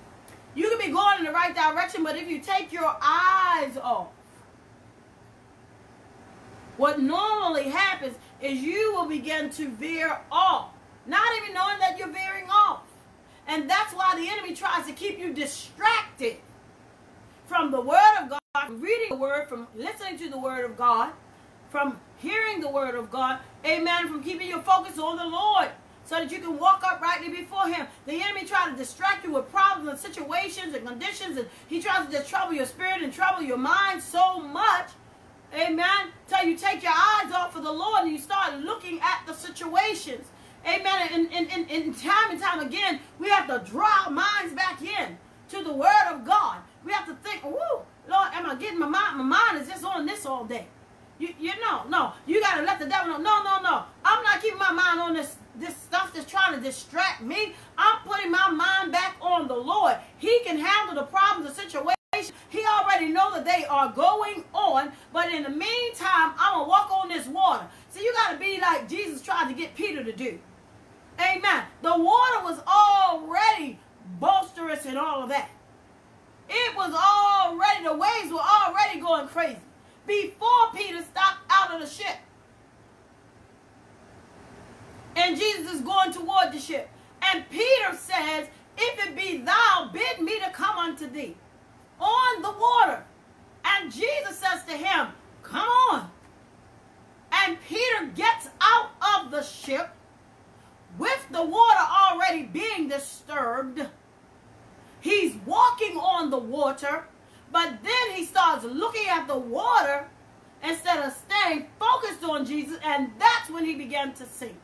Speaker 1: You can be going in the right direction, but if you take your eyes off, what normally happens is you will begin to veer off, not even knowing that you're veering off. And that's why the enemy tries to keep you distracted from the word of God, from reading the word, from listening to the word of God, from hearing the word of God, amen, from keeping your focus on the Lord so that you can walk uprightly before him. The enemy tries to distract you with problems and situations and conditions, and he tries to just trouble your spirit and trouble your mind so much Amen. Till you take your eyes off of the Lord and you start looking at the situations. Amen. And, and, and, and time and time again, we have to draw our minds back in to the Word of God. We have to think, whoo, Lord, am I getting my mind? My mind is just on this all day. You, you know, no. You got to let the devil know, no, no, no. I'm not keeping my mind on this, this stuff that's trying to distract me. I'm putting my mind back on the Lord. He can handle the problems, the situation he already know that they are going on, but in the meantime, I'm gonna walk on this water. So you gotta be like Jesus tried to get Peter to do. Amen. The water was already boisterous and all of that. It was already, the waves were already going crazy before Peter stopped out of the ship. And Jesus is going toward the ship. And Peter says, If it be thou, bid me to come unto thee on the water. And Jesus says to him, Come on. And Peter gets out of the ship with the water already being disturbed. He's walking on the water, but then he starts looking at the water instead of staying focused on Jesus, and that's when he began to sink.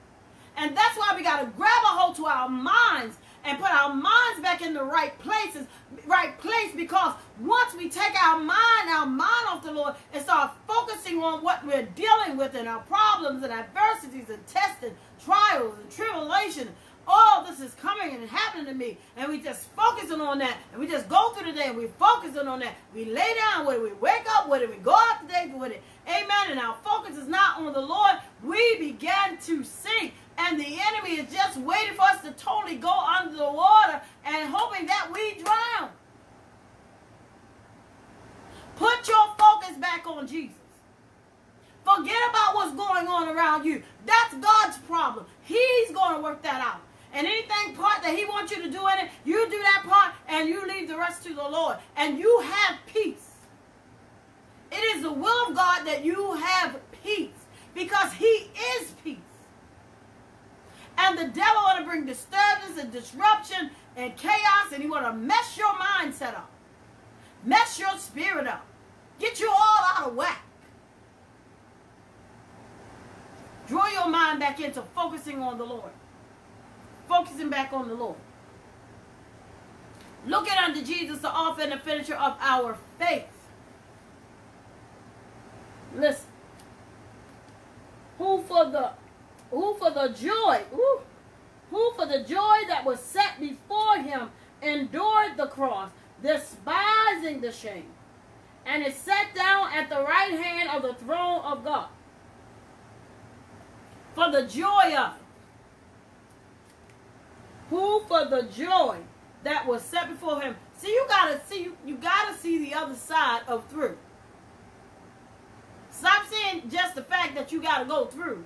Speaker 1: And that's why we got to grab a hold to our minds and put our minds back in the right places, right place, because once we take our mind, our mind off the Lord and start focusing on what we're dealing with and our problems and adversities and tests and trials and tribulation, all this is coming and happening to me. And we just focusing on that. And we just go through the day and we focusing on that. We lay down with it. We wake up with it. We go out the day with it. Amen. And our focus is not on the Lord. We begin to sink. And the enemy is just waiting for us to totally go under the water and hoping that we drown. Put your focus back on Jesus. Forget about what's going on around you. That's God's problem. He's going to work that out. And anything part that he wants you to do in it, you do that part and you leave the rest to the Lord. And you have peace. It is the will of God that you have peace because he is peace. The devil want to bring disturbance and disruption and chaos and he want to mess your mindset up. Mess your spirit up. Get you all out of whack. Draw your mind back into focusing on the Lord. Focusing back on the Lord. Looking unto Jesus, the author and the finisher of our faith. Listen. Who for the who for the joy, who, who for the joy that was set before him endured the cross, despising the shame, and is set down at the right hand of the throne of God. For the joy of who for the joy that was set before him. See, you gotta see you, gotta see the other side of through. Stop saying just the fact that you gotta go through.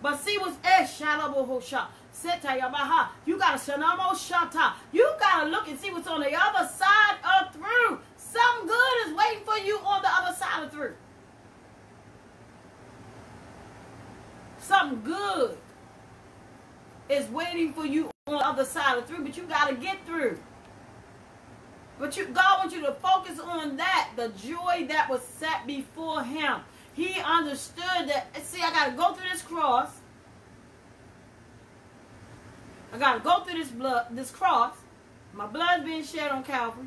Speaker 1: But see what's eshalabohosha. You gotta shanamo shata. You gotta look and see what's on the other side of through. Something good is waiting for you on the other side of through. Something good is waiting for you on the other side of through, but you gotta get through. But you, God wants you to focus on that, the joy that was set before him. He understood that, see, I got to go through this cross. I got to go through this blood, this cross. My blood's being shed on Calvary.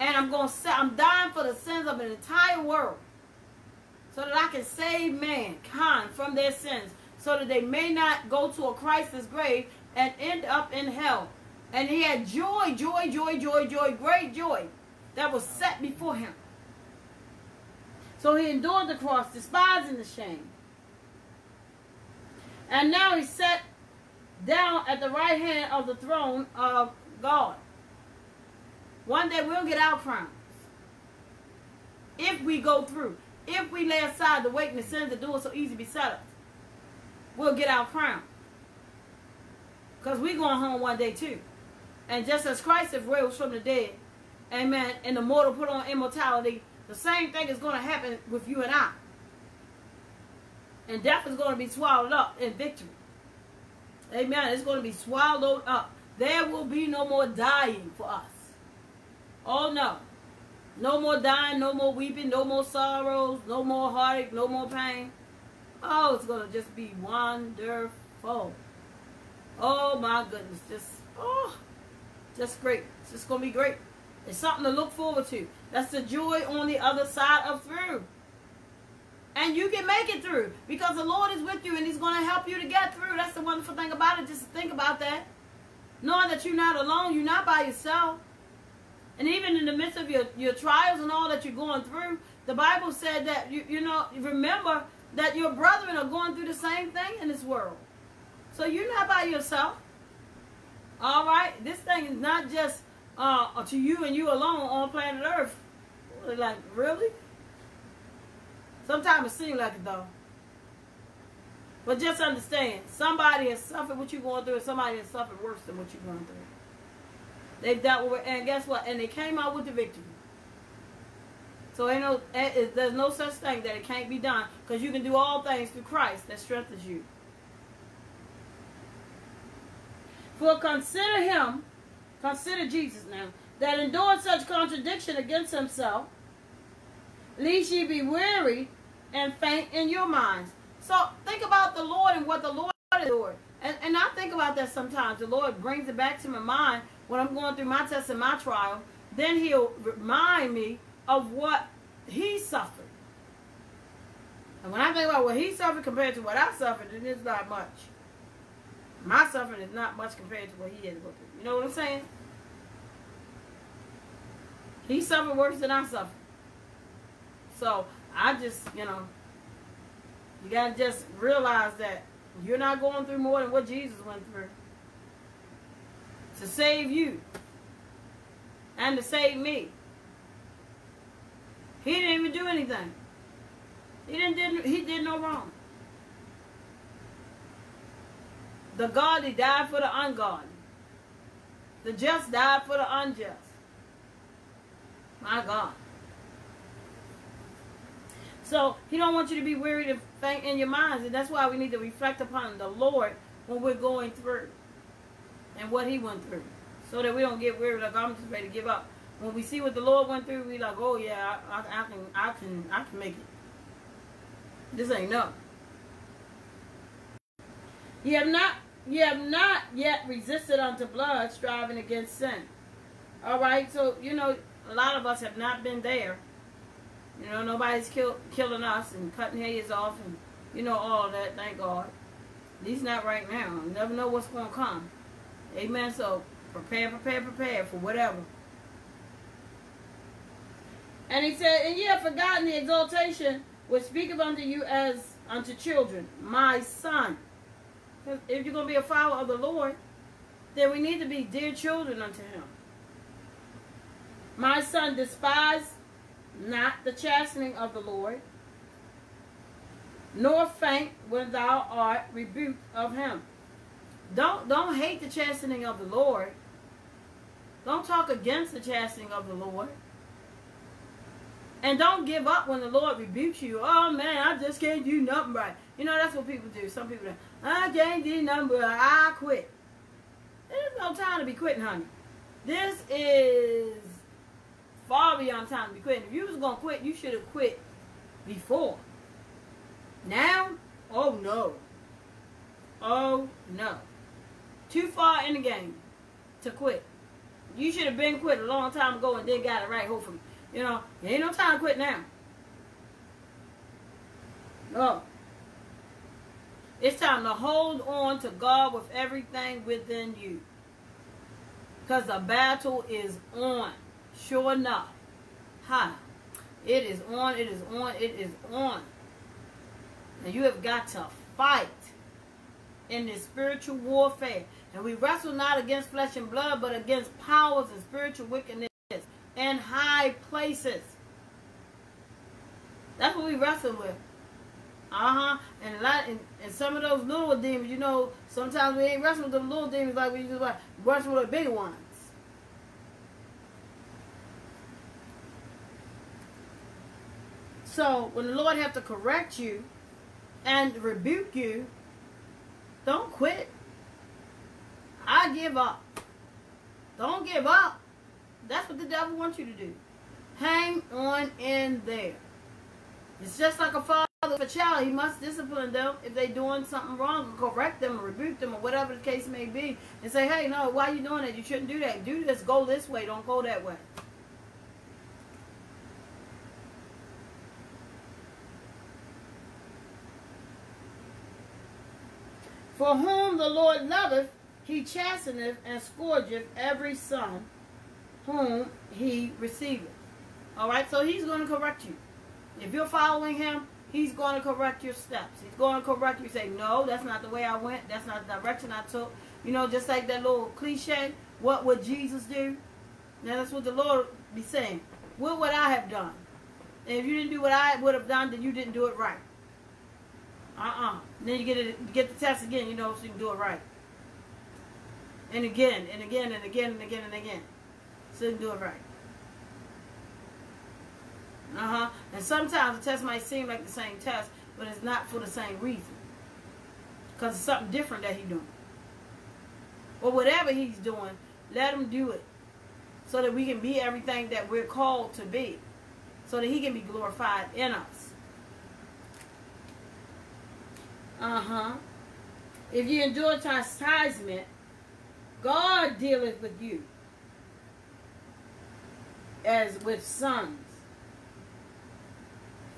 Speaker 1: And I'm going to I'm dying for the sins of an entire world. So that I can save mankind from their sins. So that they may not go to a Christless grave and end up in hell. And he had joy, joy, joy, joy, joy, great joy that was set before him. So he endured the cross, despising the shame. And now he's set down at the right hand of the throne of God. One day we'll get our crowns. If we go through. If we lay aside the weight and the sins that do us so easy beset us. We'll get our crown. Because we're going home one day too. And just as Christ has rose from the dead, amen, and the mortal put on immortality, the same thing is going to happen with you and I. And death is going to be swallowed up in victory. Amen. It's going to be swallowed up. There will be no more dying for us. Oh no. No more dying, no more weeping, no more sorrows, no more heartache, no more pain. Oh, it's going to just be wonderful. Oh my goodness. Just, oh, just great. It's just going to be great. It's something to look forward to. That's the joy on the other side of through. And you can make it through because the Lord is with you and He's going to help you to get through. That's the wonderful thing about it. Just think about that. Knowing that you're not alone, you're not by yourself. And even in the midst of your, your trials and all that you're going through, the Bible said that, you, you know, remember that your brethren are going through the same thing in this world. So you're not by yourself. All right? This thing is not just uh, to you and you alone on planet Earth. Like, really? Sometimes it seems like it though. But just understand, somebody has suffered what you're going through, and somebody has suffered worse than what you're going through. They've dealt with it, and guess what? And they came out with the victory. So ain't no, eh, eh, there's no such thing that it can't be done, because you can do all things through Christ that strengthens you. For consider him, consider Jesus now, that endured such contradiction against himself, lest ye be weary and faint in your minds. So think about the Lord and what the Lord endured. And, and I think about that sometimes. The Lord brings it back to my mind when I'm going through my test and my trial. Then he'll remind me of what he suffered. And when I think about what he suffered compared to what I suffered, then it's not much. My suffering is not much compared to what he had to go through. You know what I'm saying? He suffered worse than I suffered. So I just, you know, you gotta just realize that you're not going through more than what Jesus went through to save you and to save me. He didn't even do anything. He didn't did he did no wrong. The godly died for the ungodly. The just died for the unjust. My God. So he don't want you to be weary to think in your minds, and that's why we need to reflect upon the Lord when we're going through and what he went through. So that we don't get weary like I'm just ready to give up. When we see what the Lord went through, we like, oh yeah, I, I, I can I can I can make it. This ain't no. You have not you have not yet resisted unto blood, striving against sin. All right, so you know a lot of us have not been there. You know, nobody's kill, killing us and cutting heads off and, you know, all that, thank God. At least not right now. You never know what's going to come. Amen. So prepare, prepare, prepare for whatever. And he said, And ye have forgotten the exaltation which speaketh unto you as unto children, my son. If you're going to be a follower of the Lord, then we need to be dear children unto him. My son, despise not the chastening of the Lord, nor faint when thou art rebuked of him. Don't don't hate the chastening of the Lord. Don't talk against the chastening of the Lord. And don't give up when the Lord rebukes you. Oh man, I just can't do nothing right. You know that's what people do. Some people say, I can't do nothing but I quit. There's no time to be quitting, honey. This is far beyond time to be quitting. If you was gonna quit, you should have quit before. Now, oh no. Oh no. Too far in the game to quit. You should have been quit a long time ago and then got it right, hopefully. You know, ain't no time to quit now. No. It's time to hold on to God with everything within you. Because the battle is on. Sure enough. Ha. It is on, it is on, it is on. And you have got to fight in this spiritual warfare. And we wrestle not against flesh and blood, but against powers and spiritual wickedness in high places. That's what we wrestle with. Uh-huh. And a lot and, and some of those little demons, you know, sometimes we ain't wrestling with the little demons like we just wrestle with the big ones. So when the Lord have to correct you and rebuke you, don't quit. I give up. Don't give up. That's what the devil wants you to do. Hang on in there. It's just like a father with a child. He must discipline them if they're doing something wrong, or correct them, or rebuke them, or whatever the case may be, and say, hey, no, why are you doing that? You shouldn't do that. Do this. Go this way. Don't go that way. For whom the Lord loveth, he chasteneth and scourgeth every son whom he receiveth. All right, so he's going to correct you. If you're following him, he's going to correct your steps. He's going to correct you. Say, no, that's not the way I went. That's not the direction I took. You know, just like that little cliche, what would Jesus do? Now, that's what the Lord be saying. What would I have done? And if you didn't do what I would have done, then you didn't do it right. Uh-uh. Then you get it, get the test again, you know, so you can do it right. And again, and again, and again, and again, and again. So you can do it right. Uh-huh. And sometimes the test might seem like the same test, but it's not for the same reason. Because it's something different that he's doing. Or whatever he's doing, let him do it. So that we can be everything that we're called to be. So that he can be glorified in us. Uh-huh. If you endure chastisement, God dealeth with you as with sons.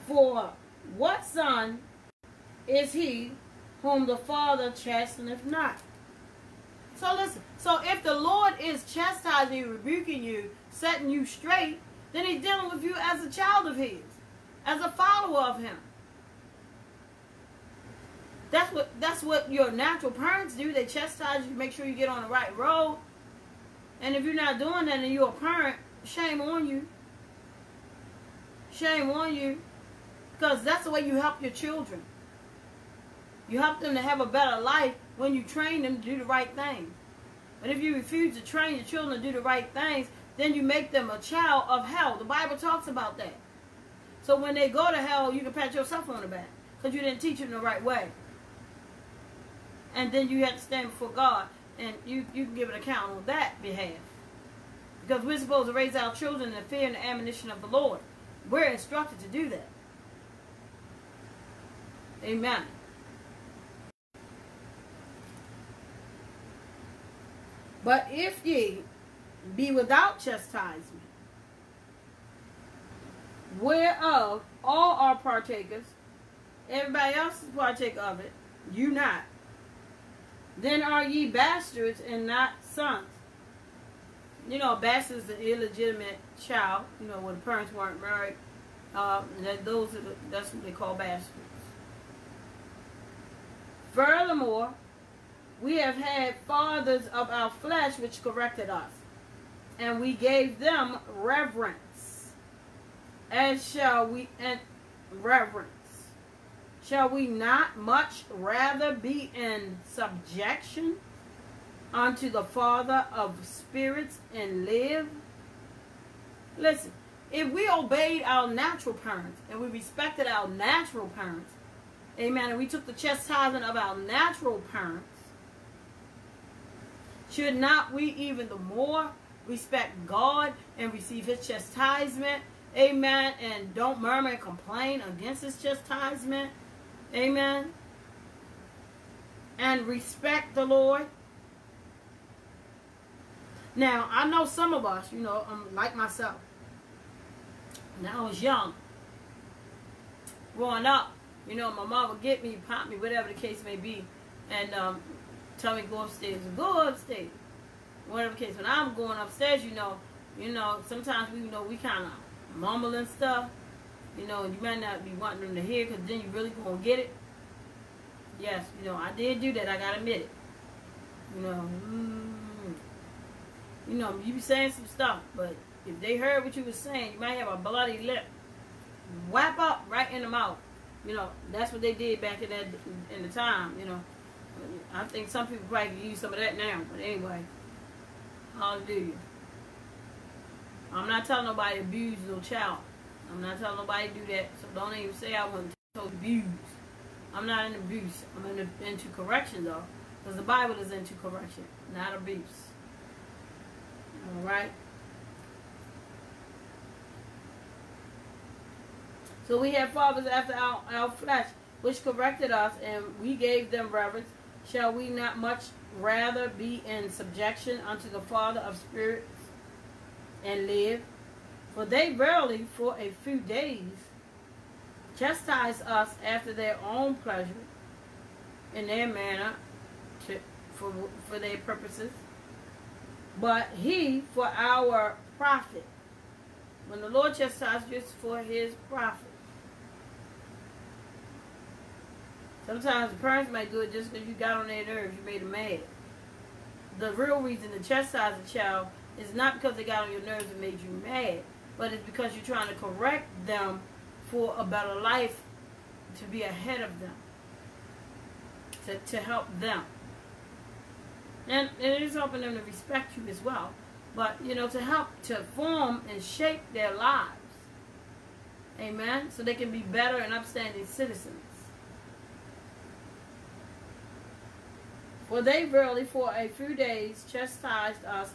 Speaker 1: For what son is he whom the Father chasteneth not? So listen. So if the Lord is chastising you, rebuking you, setting you straight, then He's dealing with you as a child of His, as a follower of Him. That's what that's what your natural parents do. They chastise you, make sure you get on the right road. And if you're not doing that and you're a parent, shame on you. Shame on you. Because that's the way you help your children. You help them to have a better life when you train them to do the right thing. But if you refuse to train your children to do the right things, then you make them a child of hell. The Bible talks about that. So when they go to hell, you can pat yourself on the back because you didn't teach them the right way. And then you have to stand before God and you, you can give an account on that behalf. Because we're supposed to raise our children in the fear and the admonition of the Lord. We're instructed to do that. Amen. But if ye be without chastisement, whereof all are partakers, everybody else is partaker of it, you not, then are ye bastards and not sons. You know, bastard is an illegitimate child, you know, when the parents weren't married. Uh, that those are the, that's what they call bastards. Furthermore, we have had fathers of our flesh which corrected us, and we gave them reverence. As shall we and reverence. Shall we not much rather be in subjection unto the Father of spirits and live? Listen, if we obeyed our natural parents and we respected our natural parents, amen, and we took the chastisement of our natural parents, should not we even the more respect God and receive his chastisement? Amen. And don't murmur and complain against his chastisement. Amen. And respect the Lord. Now, I know some of us, you know, um, like myself, when I was young, growing up, you know, my mom would get me, pop me, whatever the case may be, and um, tell me go upstairs go upstairs. Whatever the case. When I'm going upstairs, you know, you know, sometimes we you know we kind of mumble and stuff. You know, you might not be wanting them to hear because then you really gonna get it. Yes, you know, I did do that. I gotta admit it. You know, mm, you know, you be saying some stuff, but if they heard what you was saying, you might have a bloody lip. Whap up right in the mouth. You know, that's what they did back in that in the time. You know, I think some people probably use some of that now. But anyway, hallelujah. I'm not telling nobody to abuse no child. I'm not telling nobody to do that. So don't even say I wasn't told to abuse. I'm not in abuse. I'm in into correction though. Because the Bible is into correction, not abuse. All right? So we have fathers after our, our flesh, which corrected us, and we gave them reverence. Shall we not much rather be in subjection unto the Father of spirits and live? For they rarely, for a few days chastise us after their own pleasure in their manner to, for, for their purposes, but he for our profit. When the Lord chastises you, for his profit. Sometimes the parents might do it just because you got on their nerves, you made them mad. The real reason to chastise a child is not because they got on your nerves and made you mad, but it's because you're trying to correct them for a better life, to be ahead of them, to, to help them. And, it is helping them to respect you as well, but, you know, to help to form and shape their lives. Amen? So they can be better and upstanding citizens. For they verily for a few days chastised us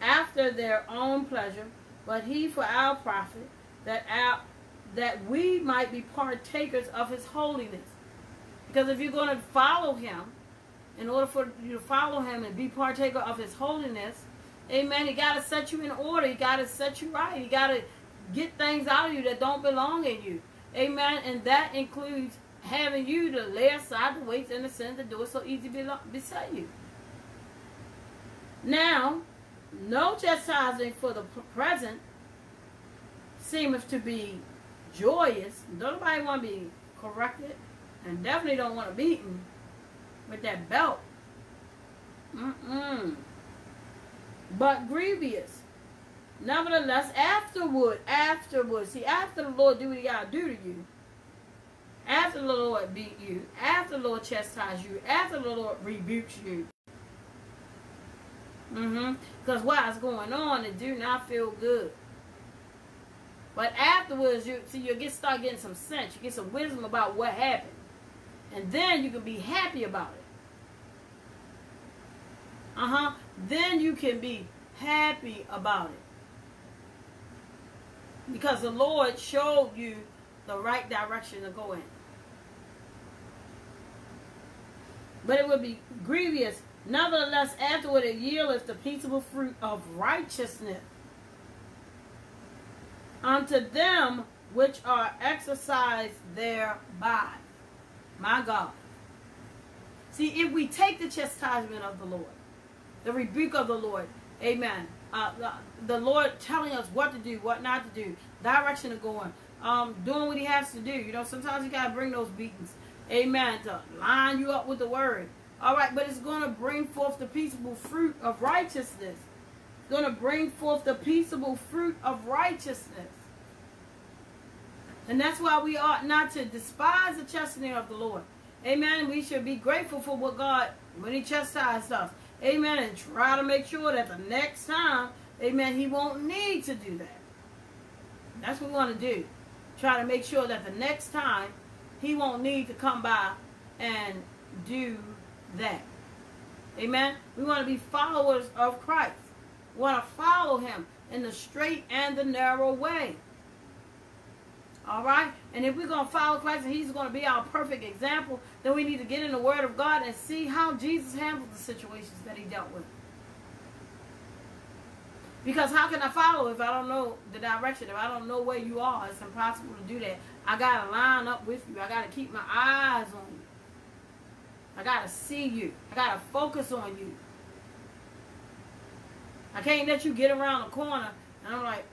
Speaker 1: after their own pleasure, but he for our profit, that our, that we might be partakers of his holiness. Because if you're going to follow him, in order for you to follow him and be partaker of his holiness, amen, he got to set you in order. He got to set you right. He got to get things out of you that don't belong in you. Amen. And that includes having you to lay aside the weights and the sin to do it so easy beside you. Now, no chastising for the present seemeth to be joyous. Nobody want to be corrected, and definitely don't want to beaten with that belt. Mm-mm. But grievous. Nevertheless, afterward, afterward, see, after the Lord do what he got to do to you, after the Lord beat you, after the Lord chastise you, after the Lord rebukes you, mm-hmm, because what's going on, it do not feel good. But afterwards, you see, you get start getting some sense, you get some wisdom about what happened, and then you can be happy about it. Uh huh. Then you can be happy about it because the Lord showed you the right direction to go in. But it would be grievous. Nevertheless, afterward it yieldeth the peaceable fruit of righteousness unto them which are exercised thereby. My God. See, if we take the chastisement of the Lord, the rebuke of the Lord, amen, uh, the, the, Lord telling us what to do, what not to do, direction of going, um, doing what He has to do. You know, sometimes you got to bring those beatings, amen, to line you up with the Word. All right, but it's going to bring forth the peaceable fruit of righteousness. It's going to bring forth the peaceable fruit of righteousness. And that's why we ought not to despise the chastening of the Lord. Amen. We should be grateful for what God, when He chastised us. Amen. And try to make sure that the next time, amen, he won't need to do that. That's what we want to do. Try to make sure that the next time he won't need to come by and do that. Amen. We want to be followers of Christ. We want to follow him in the straight and the narrow way. All right? And if we're going to follow Christ and he's going to be our perfect example, then we need to get in the Word of God and see how Jesus handled the situations that he dealt with. Because how can I follow if I don't know the direction? If I don't know where you are, it's impossible to do that. I got to line up with you. I got to keep my eyes on you. I got to see you. I got to focus on you. I can't let you get around the corner and I'm like,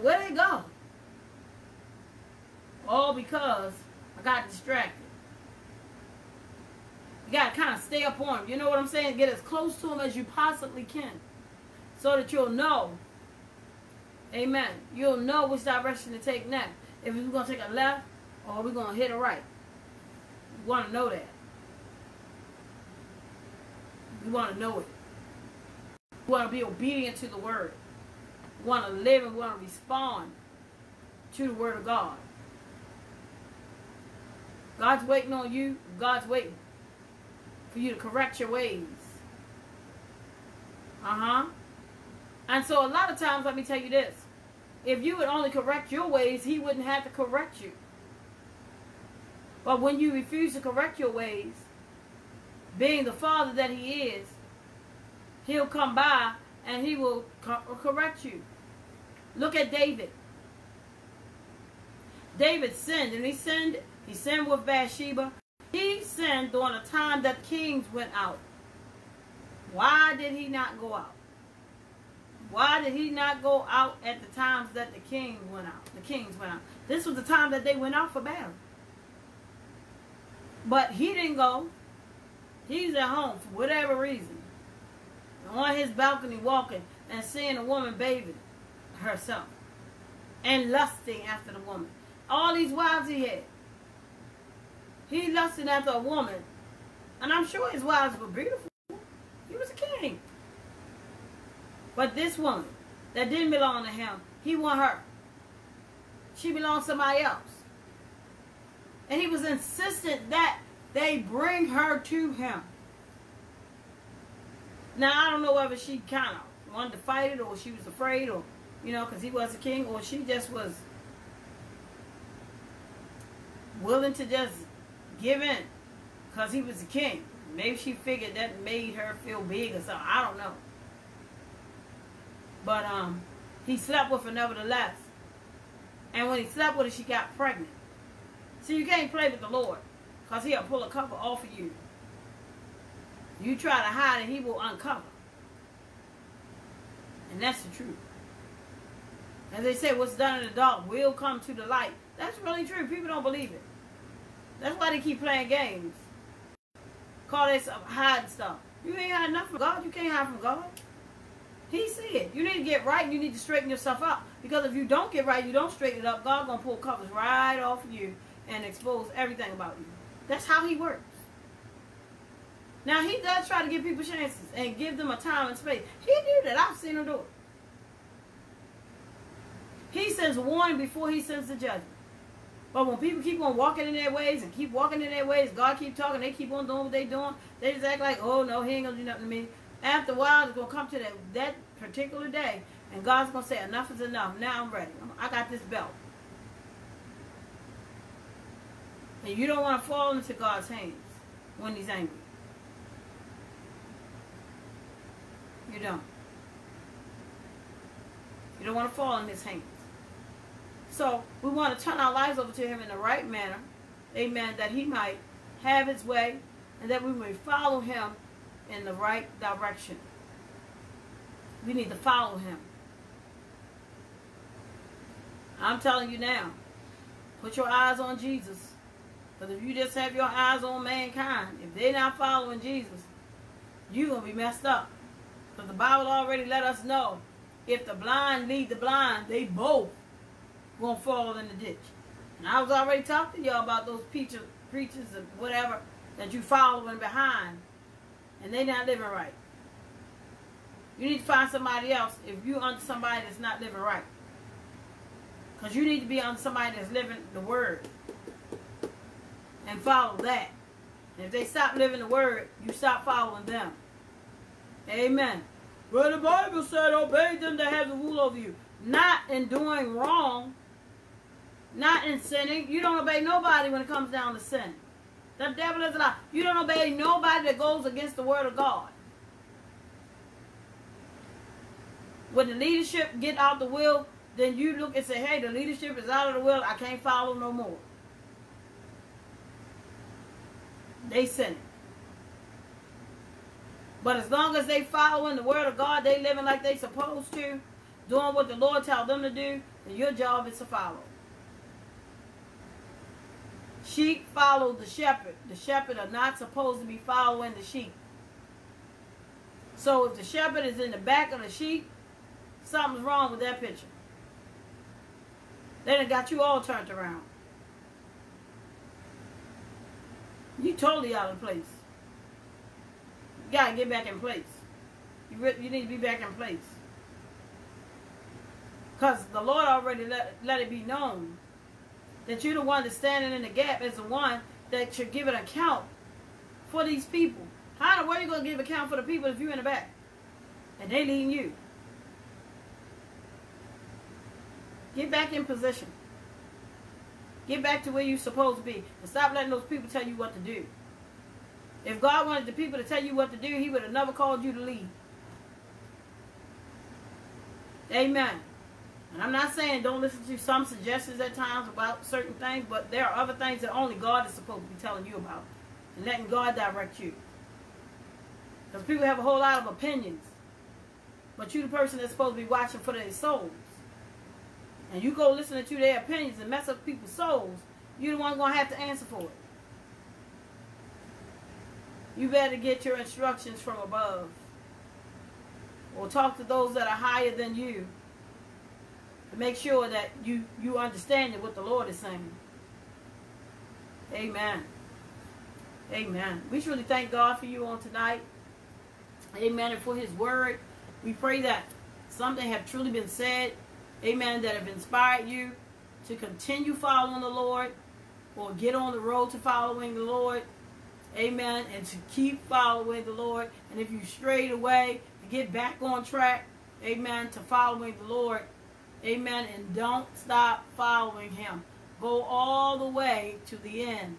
Speaker 1: where'd they go? All because I got distracted. You got to kind of stay up on him. You know what I'm saying? Get as close to him as you possibly can. So that you'll know. Amen. You'll know which direction to take next. If we're to take a left or we're to hit a right. We want to know that. We want to know it. We want to be obedient to the word. We want to live and want to respond to the word of God. God's waiting on you. God's waiting for you to correct your ways. Uh-huh. And so a lot of times, let me tell you this. If you would only correct your ways, he wouldn't have to correct you. But when you refuse to correct your ways, being the father that he is, he'll come by and he will co correct you. Look at David. David sinned, and he sinned he sinned with Bathsheba. He sinned during the time that kings went out. Why did he not go out? Why did he not go out at the times that the king went out? The kings went out. This was the time that they went out for battle. But he didn't go. He's at home for whatever reason. On his balcony walking and seeing a woman bathing herself. And lusting after the woman. All these wives he had. He lusted after a woman. And I'm sure his wives were beautiful. He was a king. But this woman that didn't belong to him, he want her. She belonged to somebody else. And he was insistent that they bring her to him. Now, I don't know whether she kind of wanted to fight it or she was afraid or, you know, because he was a king or she just was willing to just give in because he was a king. Maybe she figured that made her feel big or something. I don't know. But um, he slept with her nevertheless. And when he slept with her, she got pregnant. See, you can't play with the Lord because he'll pull a cover off of you. You try to hide it, he will uncover. And that's the truth. As they say, what's done in the dark will come to the light. That's really true. People don't believe it. That's why they keep playing games. Call this hiding stuff. You ain't had enough from God. You can't hide from God. He said, you need to get right. You need to straighten yourself up. Because if you don't get right, you don't straighten it up, God to pull covers right off of you and expose everything about you. That's how he works. Now, he does try to give people chances and give them a time and space. He did that. I've seen him do it. He sends warning before he sends the judgment. But when people keep on walking in their ways and keep walking in their ways, God keep talking, they keep on doing what they doing, they just act like, oh no, he ain't gonna do nothing to me. After a while, it's gonna come to that, that particular day, and God's gonna say, enough is enough. Now I'm ready. I got this belt. And you don't want to fall into God's hands when he's angry. You don't. You don't want to fall in his hands. So we want to turn our lives over to him in the right manner. Amen. That he might have his way and that we may follow him in the right direction. We need to follow him. I'm telling you now, put your eyes on Jesus. Because if you just have your eyes on mankind, if they're not following Jesus, you're going to be messed up. Because the Bible already let us know if the blind lead the blind, they both going to fall in the ditch. And I was already talking to y'all about those preachers, preachers or whatever that you following behind. And they not living right. You need to find somebody else if you under somebody that's not living right. Because you need to be under somebody that's living the word. And follow that. And if they stop living the word, you stop following them. Amen. Well, the Bible said, obey them that have the rule over you. Not in doing wrong, not in sinning. You don't obey nobody when it comes down to sin. The devil is a lie. You don't obey nobody that goes against the word of God. When the leadership get out the will, then you look and say, hey, the leadership is out of the will. I can't follow no more. They sin. But as long as they following the word of God, they living like they supposed to, doing what the Lord tell them to do, then your job is to follow. Sheep follow the shepherd. The shepherd are not supposed to be following the sheep. So if the shepherd is in the back of the sheep, something's wrong with that picture. Then it got you all turned around. You totally out of place. You gotta get back in place. You, you need to be back in place. Because the Lord already let, let it be known that you're the one that's standing in the gap as the one that should give an account for these people. How in the are you going to give account for the people if you're in the back? And they leading you. Get back in position. Get back to where you're supposed to be. And stop letting those people tell you what to do. If God wanted the people to tell you what to do, he would have never called you to lead. Amen. And I'm not saying don't listen to some suggestions at times about certain things, but there are other things that only God is supposed to be telling you about. And letting God direct you. Because people have a whole lot of opinions. But you're the person that's supposed to be watching for their souls. And you go listening to their opinions and mess up people's souls, you're the one going to have to answer for it. You better get your instructions from above. Or talk to those that are higher than you to make sure that you, you understand what the Lord is saying. Amen. Amen. We truly thank God for you on tonight. Amen. And for his word, we pray that something have truly been said. Amen. That have inspired you to continue following the Lord or get on the road to following the Lord. Amen. And to keep following the Lord. And if you strayed away, get back on track. Amen. To following the Lord. Amen. And don't stop following him. Go all the way to the end.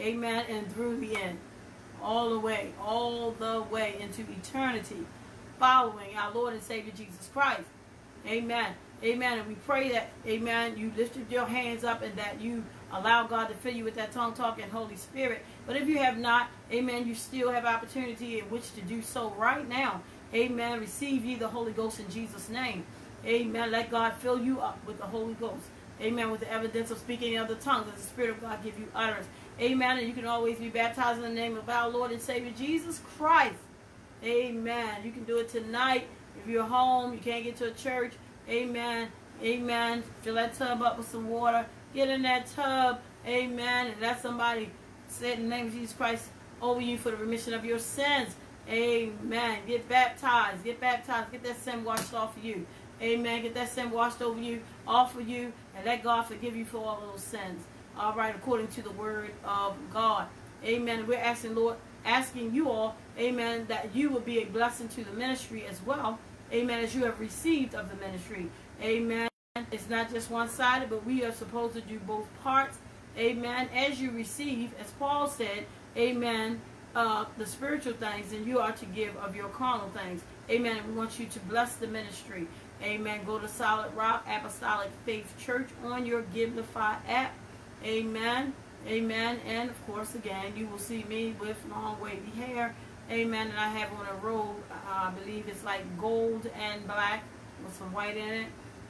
Speaker 1: Amen. And through the end. All the way. All the way into eternity. Following our Lord and Savior Jesus Christ. Amen. Amen. And we pray that, amen, you lifted your hands up and that you allow God to fill you with that tongue talking Holy Spirit. But if you have not, amen, you still have opportunity in which to do so right now. Amen. Receive ye the Holy Ghost in Jesus' name. Amen. Let God fill you up with the Holy Ghost. Amen. With the evidence of speaking in other tongues as the Spirit of God give you utterance. Amen. And you can always be baptized in the name of our Lord and Savior Jesus Christ. Amen. You can do it tonight. If you're home, you can't get to a church. Amen. Amen. Fill that tub up with some water. Get in that tub. Amen. And let somebody say the name of Jesus Christ over you for the remission of your sins. Amen. Get baptized. Get baptized. Get that sin washed off of you. Amen. Get that sin washed over you, off of you, and let God forgive you for all those sins. All right, according to the word of God. Amen. We're asking, Lord, asking you all, amen, that you will be a blessing to the ministry as well. Amen. As you have received of the ministry. Amen. It's not just one sided, but we are supposed to do both parts. Amen. As you receive, as Paul said, amen, uh, the spiritual things, and you are to give of your carnal things. Amen. we want you to bless the ministry. Amen. Go to Solid Rock Apostolic Faith Church on your Givelify app. Amen. Amen. And of course, again, you will see me with long wavy hair. Amen. And I have on a robe. Uh, I believe it's like gold and black with some white in it.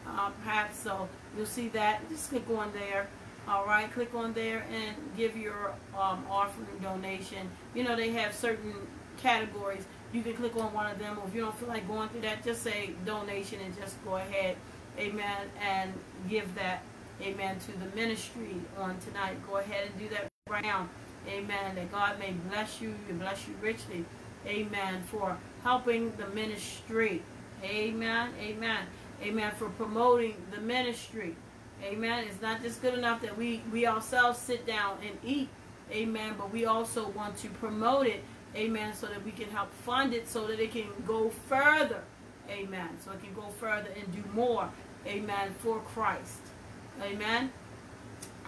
Speaker 1: Uh, perhaps so. You'll see that. Just click on there. All right. Click on there and give your um, offering donation. You know, they have certain categories. You can click on one of them. Or if you don't feel like going through that, just say donation and just go ahead. Amen. And give that amen, to the ministry on tonight. Go ahead and do that right now. Amen. That God may bless you and bless you richly. Amen. For helping the ministry. Amen. Amen. Amen. For promoting the ministry. Amen. It's not just good enough that we, we ourselves sit down and eat. Amen. But we also want to promote it. Amen. So that we can help fund it so that it can go further. Amen. So it can go further and do more. Amen. For Christ. Amen.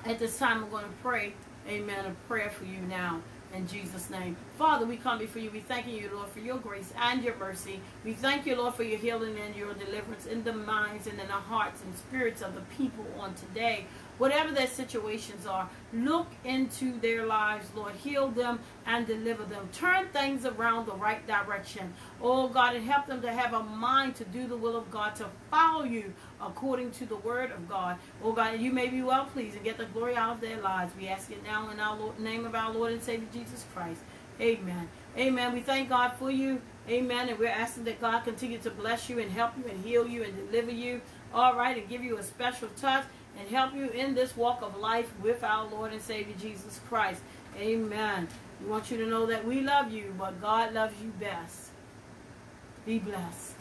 Speaker 1: At this time, I'm going to pray, amen, a prayer for you now in Jesus' name. Father, we come before you. We thank you, Lord, for your grace and your mercy. We thank you, Lord, for your healing and your deliverance in the minds and in the hearts and spirits of the people on today whatever their situations are, look into their lives, Lord. Heal them and deliver them. Turn things around the right direction. Oh, God, and help them to have a mind to do the will of God, to follow you according to the word of God. Oh, God, you may be well pleased and get the glory out of their lives. We ask it now in our Lord, name of our Lord and Savior Jesus Christ. Amen. Amen. We thank God for you. Amen. And we're asking that God continue to bless you and help you and heal you and deliver you. All right. And give you a special touch and help you in this walk of life with our Lord and Savior Jesus Christ. Amen. We want you to know that we love you, but God loves you best. Be blessed.